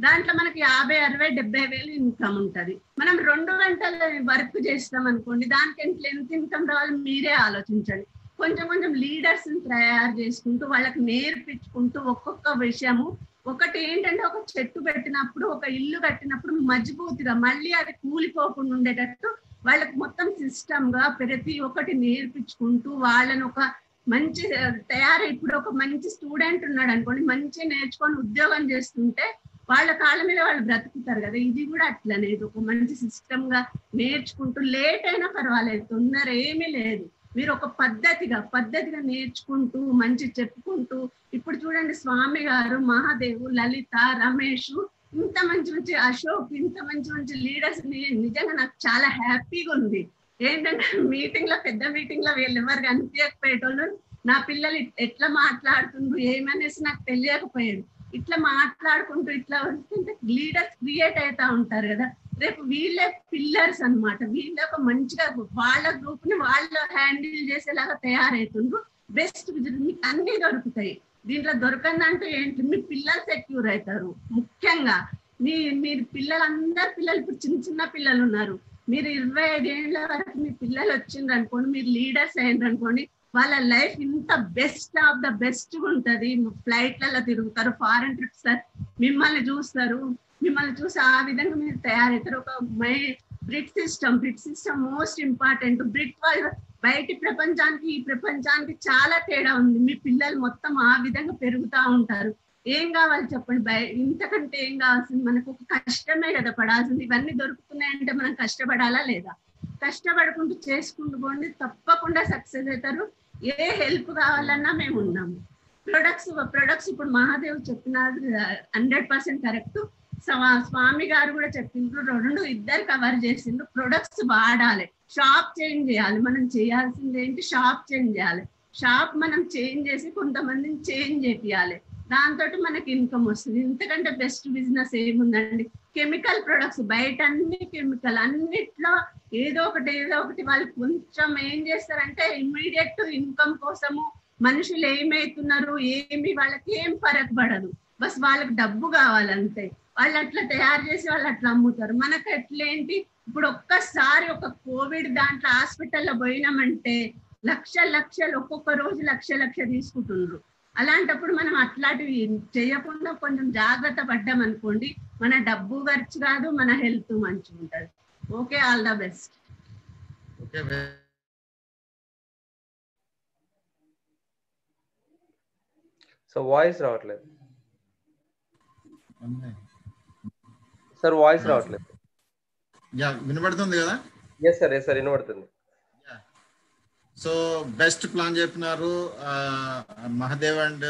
దాంట్లో మనకి యాభై అరవై డెబ్బై వేలు ఇన్కమ్ ఉంటది. మనం రెండు గంటలు వర్క్ చేస్తాం అనుకోండి దానికి ఎంత ఎంత ఇన్కమ్ రావాలి మీరే ఆలోచించండి. కొంచెం కొంచెం లీడర్స్ తయారు చేసుకుంటూ వాళ్ళకి నేర్పించుకుంటూ ఒక్కొక్క విషయము. ఒకటి ఏంటంటే ఒక చెట్టు పెట్టినప్పుడు ఒక ఇల్లు కట్టినప్పుడు మజ్బూతిగా మళ్ళీ అది కూలిపోకుండా ఉండేటట్టు వాళ్ళకి మొత్తం సిస్టమ్గా ప్రతి ఒక్కటి నేర్పించుకుంటూ వాళ్ళని ఒక మంచి తయారు ఇప్పుడు ఒక మంచి స్టూడెంట్ ఉన్నాడు అనుకోండి మంచి నేర్చుకొని ఉద్యోగం చేస్తుంటే వాళ్ళ కాళ్ళ మీద వాళ్ళు బ్రతుకుతారు కదా. ఇది కూడా అట్లనే ఇది ఒక మంచి సిస్టమ్గా నేర్చుకుంటూ లేట్ అయినా పర్వాలేదు తొందర ఏమీ లేదు. మీరు ఒక పద్ధతిగా పద్ధతిగా నేర్చుకుంటూ మంచి చెప్పుకుంటూ ఇప్పుడు చూడండి స్వామి గారు మహాదేవు లలిత రమేష్ ఇంత మంచి మంచి అశోక్ ఇంత మంచి మంచి లీడర్స్ నిజంగా నాకు చాలా హ్యాపీగా ఉంది. ఏంటంటే మీటింగ్లో పెద్ద మీటింగ్లో వీళ్ళు ఎవరు కనిపించకపోయేటోళ్ళు నా పిల్లలు ఎట్లా మాట్లాడుతుండ్రు ఏమనేసి నాకు తెలియకపోయేది. ఇట్లా మాట్లాడుకుంటూ ఇట్లా వస్తుంటే లీడర్స్ క్రియేట్ అవుతా ఉంటారు కదా. రేపు వీళ్ళే పిల్లర్స్ అన్నమాట. వీళ్ళే ఒక మంచిగా వాళ్ళ గ్రూప్ని వాళ్ళు హ్యాండిల్ చేసేలాగా తయారవుతుండ్రు. బెస్ట్ మీకు అన్ని దొరుకుతాయి. దీంట్లో దొరకందంటే ఏంటి? మీ పిల్లలు సెక్యూర్ అవుతారు. ముఖ్యంగా మీ మీరు పిల్లలందరు పిల్లలు ఇప్పుడు చిన్న చిన్న పిల్లలు ఉన్నారు. మీరు ఇరవై ఐదేళ్ళ వరకు మీ పిల్లలు వచ్చిండ్రు అనుకోండి మీరు లీడర్స్ అయ్యిండ్రు అనుకోండి వాళ్ళ లైఫ్ ఇంత బెస్ట్ ఆఫ్ ద బెస్ట్ ఉంటది. ఫ్లైట్లలో తిరుగుతారు ఫారెన్ ట్రిప్స్ మిమ్మల్ని చూస్తారు. మిమ్మల్ని చూసి ఆ విధంగా మీరు తయారవుతారు. ఒక my Brit system Brit system most important Brit బయటి ప్రపంచానికి ఈ ప్రపంచానికి చాలా తేడా ఉంది. మీ పిల్లలు మొత్తం ఆ విధంగా పెరుగుతా ఉంటారు. ఏం కావాలి చెప్పండి? బయ ఇంతకంటే ఏం కావాల్సింది? మనకు ఒక కష్టమే కదా పడాల్సింది. ఇవన్నీ దొరుకుతున్నాయంటే మనం కష్టపడాలా లేదా? కష్టపడుకుంటూ చేసుకుంటూ పోండి. తప్పకుండా సక్సెస్ అవుతారు. ఏ హెల్ప్ కావాలన్నా మేము ఉన్నాము. ప్రొడక్ట్స్ ప్రొడక్ట్స్ ఇప్పుడు మహాదేవ్ చెప్పిన హండ్రెడ్ పర్సెంట్ కరెక్ట్ స్వామి గారు కూడా చెప్పిండ్రు రెండు ఇద్దరు కవర్ చేసిండ్రు ప్రొడక్ట్స్ వాడాలి. షాప్ చేంజ్ చేయాలి. మనం చేయాల్సింది ఏంటి? షాప్ చేంజ్ చేయాలి. షాప్ మనం చేంజ్ చేసి కొంతమందిని చేంజ్ చేపియాలి. దాంతో మనకి ఇన్కమ్ వస్తుంది. ఇంతకంటే బెస్ట్ బిజినెస్ ఏముందండి? కెమికల్ ప్రొడక్ట్స్ బయట అన్ని కెమికల్ అన్నిట్లో ఏదో ఒకటి ఏదో ఒకటి వాళ్ళు కొంచెం ఏం చేస్తారంటే ఇమ్మీడియట్ ఇన్కమ్ కోసము మనుషులు ఏమైతున్నారు? ఏమి వాళ్ళకి ఏం ఫరక్ పడదు. బస్ వాళ్ళకి డబ్బు కావాలంతే. వాళ్ళు అట్లా తయారు చేసి వాళ్ళు అట్లా అమ్ముతారు. మనకు ఎట్లేంటి ఇప్పుడు ఒక్కసారి ఒక కోవిడ్ దాంట్లో హాస్పిటల్లో పోయినామంటే లక్ష లక్షలు ఒక్కొక్క రోజు లక్ష లక్ష తీసుకుంటుండ్రు. అలాంటప్పుడు మనం అట్లాంటివి చేయకుండా కొంచెం జాగ్రత్త పడ్డాం అనుకోండి మన డబ్బు ఖర్చు కాదు మన హెల్త్ మంచిగా ఉంటది. Okay all the best. Okay so voice రావట్లేదు. సార్ వాయిస్ రావట్లేదు. యా వినబడుతుంది కదా? ఎస్ సార్ ఎస్ సార్ వినబడుతుంది. సో బెస్ట్ ప్లాన్ చెప్పినారు మహాదేవ్ అండ్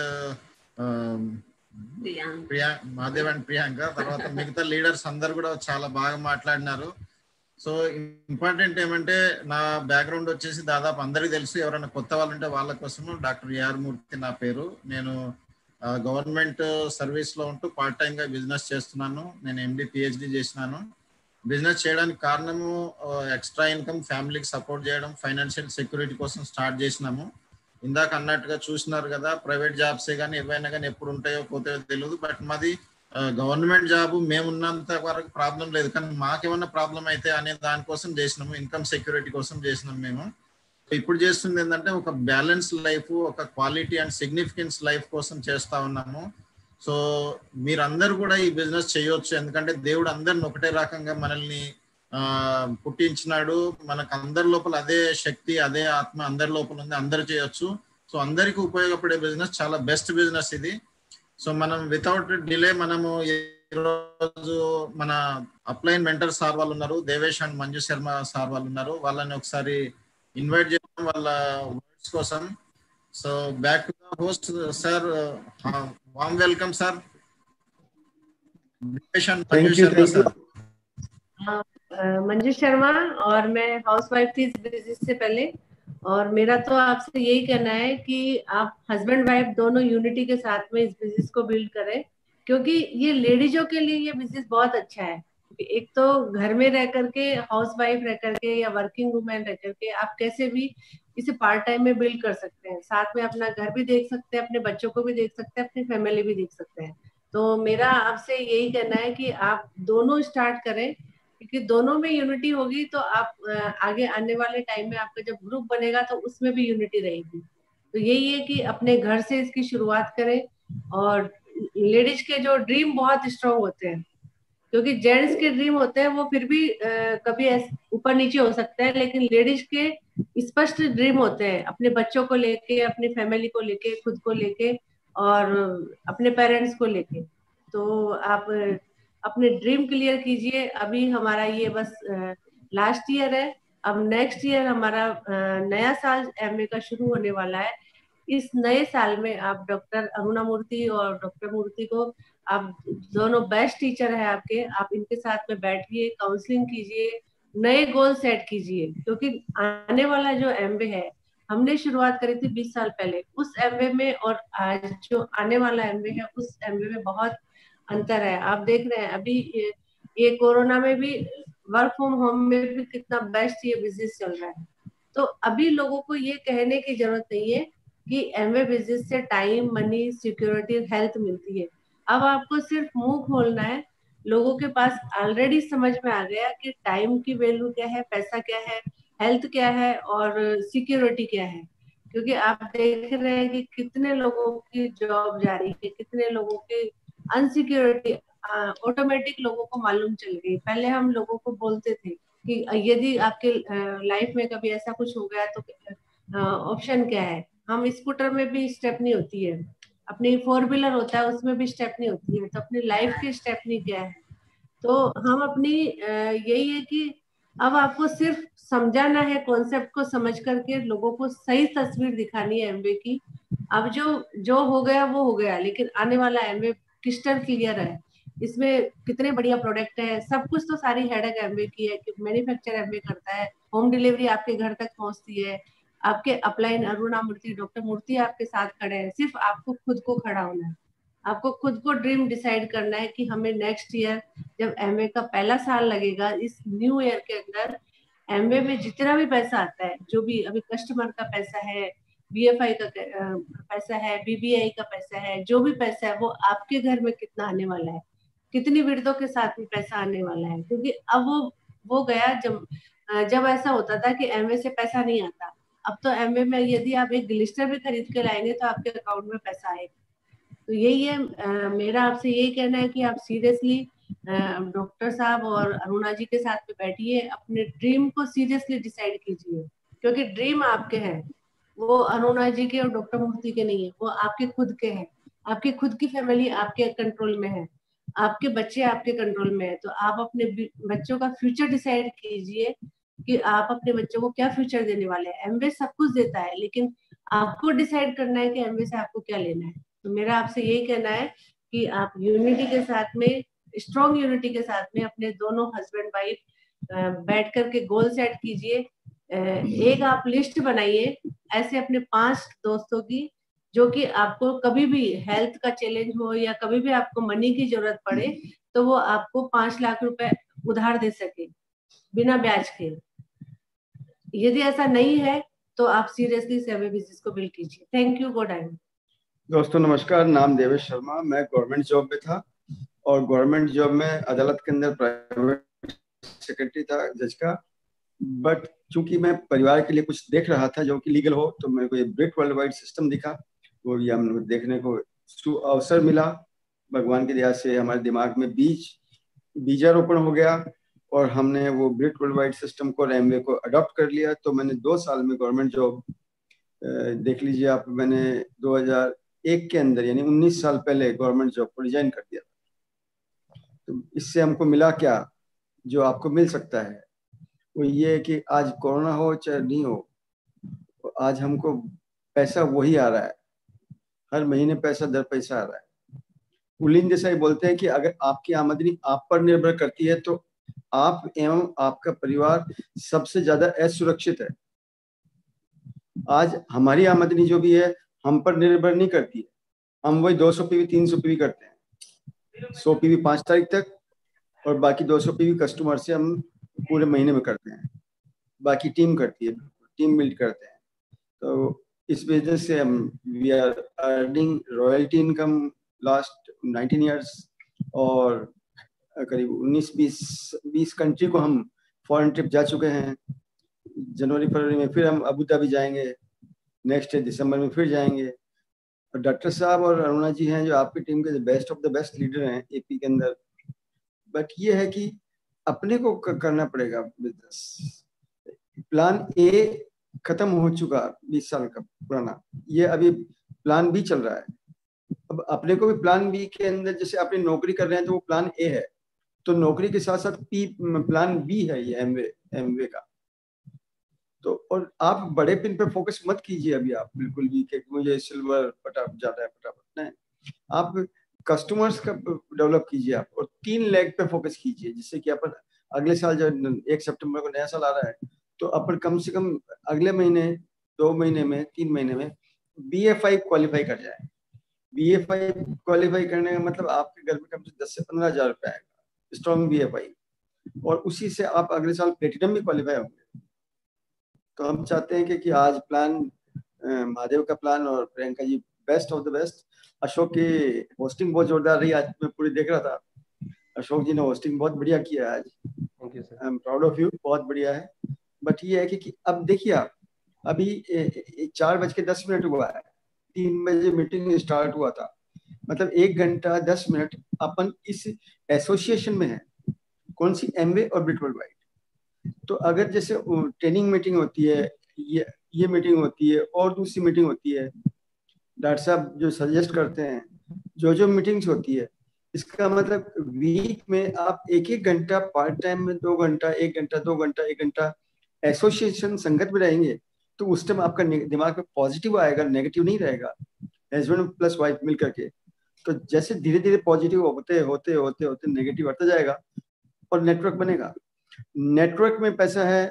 ప్రియా మహాదేవ్ అండ్ ప్రియాంక. తర్వాత మిగతా లీడర్స్ అందరు కూడా చాలా బాగా మాట్లాడినారు. సో ఇంపార్టెంట్ ఏమంటే నా బ్యాక్గ్రౌండ్ వచ్చేసి దాదాపు అందరికీ తెలుసు. ఎవరైనా కొత్త వాళ్ళు ఉంటే వాళ్ళ కోసము డాక్టర్ ఏఆర్ మూర్తి నా పేరు. నేను గవర్నమెంట్ సర్వీస్లో ఉంటూ పార్ట్ టైం గా బిజినెస్ చేస్తున్నాను. నేను ఎండి పిహెచ్డి చేసినాను. బిజినెస్ చేయడానికి కారణము ఎక్స్ట్రా ఇన్కమ్ ఫ్యామిలీకి సపోర్ట్ చేయడం ఫైనాన్షియల్ సెక్యూరిటీ కోసం స్టార్ట్ చేసినాము. ఇందాక అన్నట్టుగా చూసినారు కదా ప్రైవేట్ జాబ్సే కానీ ఏవైనా కానీ ఎప్పుడు ఉంటాయో పోతాయో తెలియదు బట్ మాది గవర్నమెంట్ జాబ్ మేమున్నంత వరకు ప్రాబ్లం లేదు. కానీ మాకేమన్నా ప్రాబ్లం అయితే అనే దానికోసం చేసినాము. ఇన్కమ్ సెక్యూరిటీ కోసం చేసినాం మేము. ఇప్పుడు చేస్తుంది ఏంటంటే ఒక బ్యాలెన్స్ లైఫ్ ఒక క్వాలిటీ అండ్ సిగ్నిఫికెన్స్ లైఫ్ కోసం చేస్తా ఉన్నాము. సో మీరందరూ కూడా ఈ బిజినెస్ చేయొచ్చు. ఎందుకంటే దేవుడు అందరిని ఒకటే రకంగా మనల్ని పుట్టించినాడు. మనకు అందరి లోపల అదే శక్తి అదే ఆత్మ అందరి లోపల ఉంది. అందరు చేయొచ్చు. సో అందరికీ ఉపయోగపడే బిజినెస్ చాలా బెస్ట్ బిజినెస్ ఇది. సో మనం వితౌట్ డిలే మనము ఈరోజు మన అప్లైన్ మెంటర్ సార్ వాళ్ళు ఉన్నారు. దేవేష్ అండ్ మంజు శర్మ సార్ వాళ్ళు ఉన్నారు. వాళ్ళని ఒకసారి ఇన్వైట్ చేయడం వాళ్ళ వర్డ్స్ కోసం so back to the host sir warm welcome sir Devesh and Manju Thank you, Sharma thank you. Sir अ, मंजू शर्मा और मैं हाउस वाइफ थी इस बिजनेस से पहले और मेरा तो आपसे यही कहना है कि आप हस्बैंड वाइफ दोनों यूनिटी के साथ में इस बिजनेस को बिल्ड करें क्योंकि ये लेडीजों के लिए ये बिजनेस बहुत अच्छा है एक तो घर में रह करके हाउस वाइफ रह करके या वर्किंग वुमेन रह करके आप कैसे भी इसे पार्ट टाइम में बिल्ड कर सकते हैं। साथ में अपना घर भी देख सकते हैं, अपने बच्चों को भी देख सकते हैं, अपनी फैमिली भी देख सकते हैं। तो मेरा आपसे यही कहना है कि आप दोनों स्टार्ट करें, क्योंकि दोनों में यूनिटी होगी तो आप आगे आने वाले टाइम में आपका जब ग्रुप बनेगा तो उसमें भी यूनिटी रहेगी। तो यही है कि अपने घर से इसकी शुरुआत करें और लेडीज़ के जो ड्रीम बहुत स्ट्रांग होते हैं क्योंकि जेंट्स के ड्रीम होते हैं वो फिर भी अ, कभी ऊपर नीचे हो सकते हैं लेकिन लेडीज़ के स्पष्ट ड्रीम होते हैं अपने बच्चों को लेके अपनी फैमिली को लेके खुद को लेके और अपने पेरेंट्स को लेके। तो आप अपने ड्रीम क्लियर कीजिए। अभी हमारा ये बस लास्ट ईयर है। अब नेक्स्ट ईयर हमारा नया साल एमए का शुरू होने वाला है। इस नए साल में आप डॉक्टर अरुणा मूर्ति और डॉक्टर मूर्ति को आप दोनों बेस्ट टीचर है आपके आप इनके साथ में बैठिए काउंसलिंग कीजिए नए गोल सेट कीजिए क्योंकि आने वाला जो एमबे है हमने शुरुआत करी थी 20 साल पहले उस एमबे में और आज जो आने वाला एमबे है उस एमबे में बहुत अंतर है। आप देख रहे हैं अभी ये, ये कोरोना में भी वर्क फ्रॉम होम में भी कितना बेस्ट ये बिज़नेस चल रहा है। तो अभी लोगों को ये कहने की ज़रूरत नहीं है कि एमवे बिज़नेस से टाइम मनी सिक्योरिटी हेल्थ मिलती है। अब आपको सिर्फ़ मुँह खोलना है। लोगों के पास ऑलरेडी समझ में आ गया कि टाइम की वैल्यू क्या है, पैसा क्या है हेल्थ क्या है और सिक्योरिटी क्या है। क्योंकि आप देख रहे हैं कि कितने लोगों की जॉब जा रही है, कितने लोगों की अनसिक्योरिटी ऑटोमेटिक लोगों को मालूम चल गई। पहले हम लोगों को बोलते थे कि यदि आपके लाइफ में कभी ऐसा कुछ हो गया तो ऑप्शन क्या है? हम स्कूटर में भी स्टेपनी होती है। अपनी फोर व्हीलर होता है, उसमें भी स्टेपनी होती है। तो अपनी लाइफ की स्टेपनी क्या है? तो हम अपनी यही है कि अब आपको सिर्फ़ समझाना है कॉन्सेप्ट को समझ करके लोगों को सही तस्वीर दिखानी है एमवे की। अब जो जो हो गया, वो हो गया, लेकिन आने वाला एमवे क्रिस्टल क्लियर है? इसमें कितने बढ़िया प्रोडक्ट है? सब कुछ तो सारी हेडक एमवे की है कि मैन्युफैक्चर एमवे करता है। होम डिलीवरी आपके घर तक पहुँचती है। आपके अपलाइन अरुणा मूर्ति डॉक्टर मूर्ति आपके साथ खड़े हैं। सिर्फ़ आपको खुद को खड़ा होना है। आपको खुद को ड्रीम डिसाइड करना है कि हमें नेक्स्ट ईयर जब एमए का पहला साल लगेगा, इस न्यू ईयर के अंदर एमए में जितना भी पैसा आता है, जो भी अभी कस्टमर का पैसा है बीएफआई का पैसा है बीबीआई का पैसा है, जो भी पैसा है, वो आपके घर में कितना आने वाला है, कितनी विरदों के साथ में पैसा आने वाला है। क्योंकि अब वो वो गया जब जब ऐसा होता था कि एमए से पैसा नहीं आता। अब तो एमए में यदि आप एक ग्लिस्टर भी खरीद के लाएँगे तो आपके अकाउंट में पैसा आएगा। तो यही है आ, मेरा आपसे यही कहना है कि आप सीरियसली डॉक्टर साहब और अरुणा जी के साथ में बैठिए अपने ड्रीम को सीरियसली डिसाइड कीजिए क्योंकि ड्रीम आपके हैं। वो अरुणा जी के और डॉक्टर मूर्ति के नहीं है वो आपके खुद के हैं। आपकी खुद की फैमिली आपके कंट्रोल में है। आपके बच्चे आपके कंट्रोल में है। तो आप अपने बच्चों का फ्यूचर डिसाइड कीजिए कि आप अपने बच्चों को क्या फ्यूचर देने वाले हैं? एमवे सब कुछ देता है, लेकिन आपको डिसाइड करना है कि एमवे से आपको क्या लेना है। तो मेरा आपसे यही कहना है कि आप यूनिटी के साथ में स्ट्रॉन्ग यूनिटी के साथ में अपने दोनों हस्बैंड वाइफ बैठ करके गोल सेट कीजिए। एक आप लिस्ट बनाइए ऐसे अपने पाँच दोस्तों की, जो कि आपको कभी भी हेल्थ का चैलेंज हो या कभी भी आपको मनी की ज़रूरत पड़े तो वो आपको पाँच लाख रुपए उधार दे सके, बिना ब्याज के। यदि ऐसा नहीं है तो आप सीरियसली सेवे बिज़नेस को बिल्ड कीजिए। थैंक यू गुड टाइम दोस्तों, नमस्कार। नाम देवेश शर्मा। मैं गवर्नमेंट जॉब में था और गवर्नमेंट जॉब में अदालत के अंदर प्राइवेट सेक्रेटरी था जज का। बट चूँकि मैं परिवार के लिए कुछ देख रहा था, जो कि लीगल हो तो मेरे को ये ब्रिट वर्ल्ड वाइड सिस्टम दिखा। वो ये हम देखने को अवसर मिला। भगवान की दया से हमारे दिमाग में बीज, बीजारोपण हो गया। और हमने वो ब्रिट वर्ल्ड वाइड सिस्टम को एमवे को अडॉप्ट कर लिया। तो मैंने दो साल में गवर्नमेंट जॉब देख लीजिए आप, मैंने 2001 के अंदर, यानी 19 साल पहले गवर्नमेंट जॉब को रिजाइन कर दिया तो इससे हमको मिला क्या? जो आपको मिल सकता है। वो ये है कि आज कोरोना हो चाहे नहीं हो, आज हमको पैसा वही आ रहा है। हर महीने पैसा, दर पैसा आ रहा है। कुलीन जैसा ही बोलते हैं कि अगर आपकी आमदनी आप पर निर्भर करती है तो आप एवं आपका परिवार सबसे ज़्यादा असुरक्षित है। आज हमारी आमदनी जो भी है, हम पर निर्भर नहीं करती। है हम वही 200 पीवी 300 पीवी करते हैं। 100 पीवी पाँच तारीख तक और बाकी 200 पीवी कस्टमर से हम पूरे महीने में करते हैं। बाकी टीम करती है, टीम बिल्ड करते हैं। तो इस बिज़नेस से हम we are earning royalty income last 19 years और करीब 19 20 20 कंट्री को हम फॉरेन ट्रिप जा चुके हैं। जनवरी, फरवरी में फिर हम अबू धाबी जाएँगे। नेक्स्ट दिसंबर में फिर जाएँगे। और डॉक्टर साहब और अरुणा जी हैं जो आपकी टीम के best of the best leader हैं एपी के अंदर। बट ये है कि अपने को करना पड़ेगा बिज़नेस प्लान ए खत्म हो चुका बीस साल का पुराना। ये अभी प्लान बी चल रहा है। अब अपने को भी प्लान बी के अंदर जैसे अपनी नौकरी कर रहे हैं तो वो प्लान ए है। तो नौकरी के साथ साथ पी प्लान बी है ये एमवे एमवे का। तो और आप बड़े पिन पे फोकस मत कीजिए अभी आप, बिल्कुल भी, कि मुझे सिल्वर फटाफट जाता है फटाफट नहीं। आप कस्टमर्स का डेवलप कीजिए आप, और तीन लेग पे फोकस कीजिए, जिससे कि अपन अगले साल जब एक सितंबर को नया साल आ रहा है तो अपन कम से कम अगले महीने, दो महीने में, तीन महीने में बी ए फाइव क्वालिफाई कर जाए। बी ए फाइव क्वालिफाई करने का मतलब आपके घर में कम से दस से पंद्रह हज़ार रुपये आएगा। स्ट्रॉन्ग भी है भाई। और उसी से आप अगले साल प्लेटिनम भी क्वालिफाई होंगे। तो हम चाहते हैं कि, कि आज प्लान महादेव का प्लान और Priyanka ji best of the best Ashok की होस्टिंग बहुत जोरदार रही आज मैं पूरी देख रहा था। अशोक जी ने होस्टिंग बहुत बढ़िया किया है आज I am proud of you बहुत बढ़िया है। बट ये है कि, कि अब देखिए आप अभी चार बज के दस मिनट हुआ है। तीन बजे मीटिंग स्टार्ट हुआ था। मतलब एक घंटा, दस मिनट अपन इस एसोसिएशन में है। कौन सी? एमवे और ब्रिटवर्ल्ड वाइड तो अगर जैसे ट्रेनिंग मीटिंग होती है, ये ये मीटिंग होती है, और दूसरी मीटिंग होती है, डॉक्टर साहब जो सजेस्ट करते हैं, जो जो मीटिंग्स होती है, इसका मतलब वीक में आप एक एक घंटा पार्ट टाइम में दो घंटा, एक घंटा, दो घंटा, एक घंटा एसोसिएशन संगत में रहेंगे तो उस टाइम आपका दिमाग में पॉजिटिव आएगा नेगेटिव नहीं रहेगा। हस्बैंड प्लस वाइफ मिल करके तो जैसे धीरे धीरे पॉजिटिव होते होते होते होते नेगेटिव बढ़ता जाएगा और नेटवर्क बनेगा। नेटवर्क में पैसा है,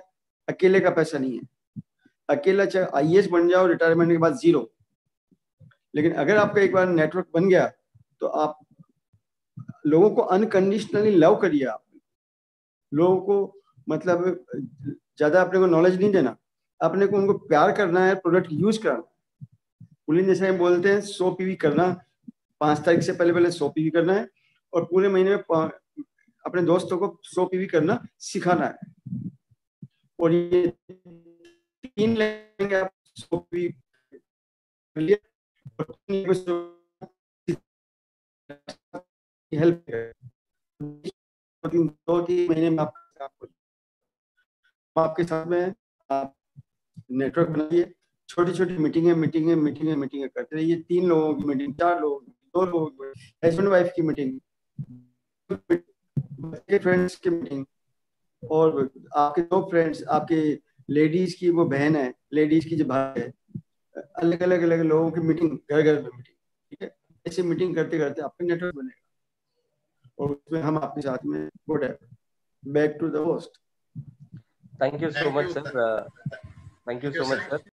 अकेले का पैसा नहीं है। अकेला चाहे आई बन जाओ रिटायरमेंट के बाद ज़ीरो लेकिन अगर आपका एक बार नेटवर्क बन गया तो आप लोगों को अनकंडीशनली लव करिए आप। लोगों को मतलब ज़्यादा अपने को नॉलेज नहीं देना। अपने को उनको प्यार करना है प्रोडक्ट यूज़ करना। पुलिन जैसे बोलते हैं, सो पीवी करना। पाँच तारीख से पहले पहले सौ पीवी करना है और पूरे महीने में अपने दोस्तों को सौ पीवी करना सिखाना है। और ये तीन लेंगे आप सौ पीवी हेल्प दो तीन महीने में आपको आपके साथ में आप नेटवर्क बनाइए। छोटी छोटी मीटिंगें मीटिंगें मीटिंगें मीटिंगें करते रहिए। तीन लोगों की मीटिंग, चार लोगों की। दो लोगों की हस्बैंड वाइफ की मीटिंग फ्रेंड्स की मीटिंग और आपके दो फ्रेंड्स आपके लेडीज़ की वो बहन है लेडीज़ की जो भाई है अलग अलग अलग लोगों की मीटिंग घर घर में मीटिंग ठीक है? ऐसे मीटिंग करते करते आपका नेटवर्क बनेगा। और उसमें हम आपके साथ में गुड है। Back to the host Thank you so much, sir. Uh, thank you so much, sir.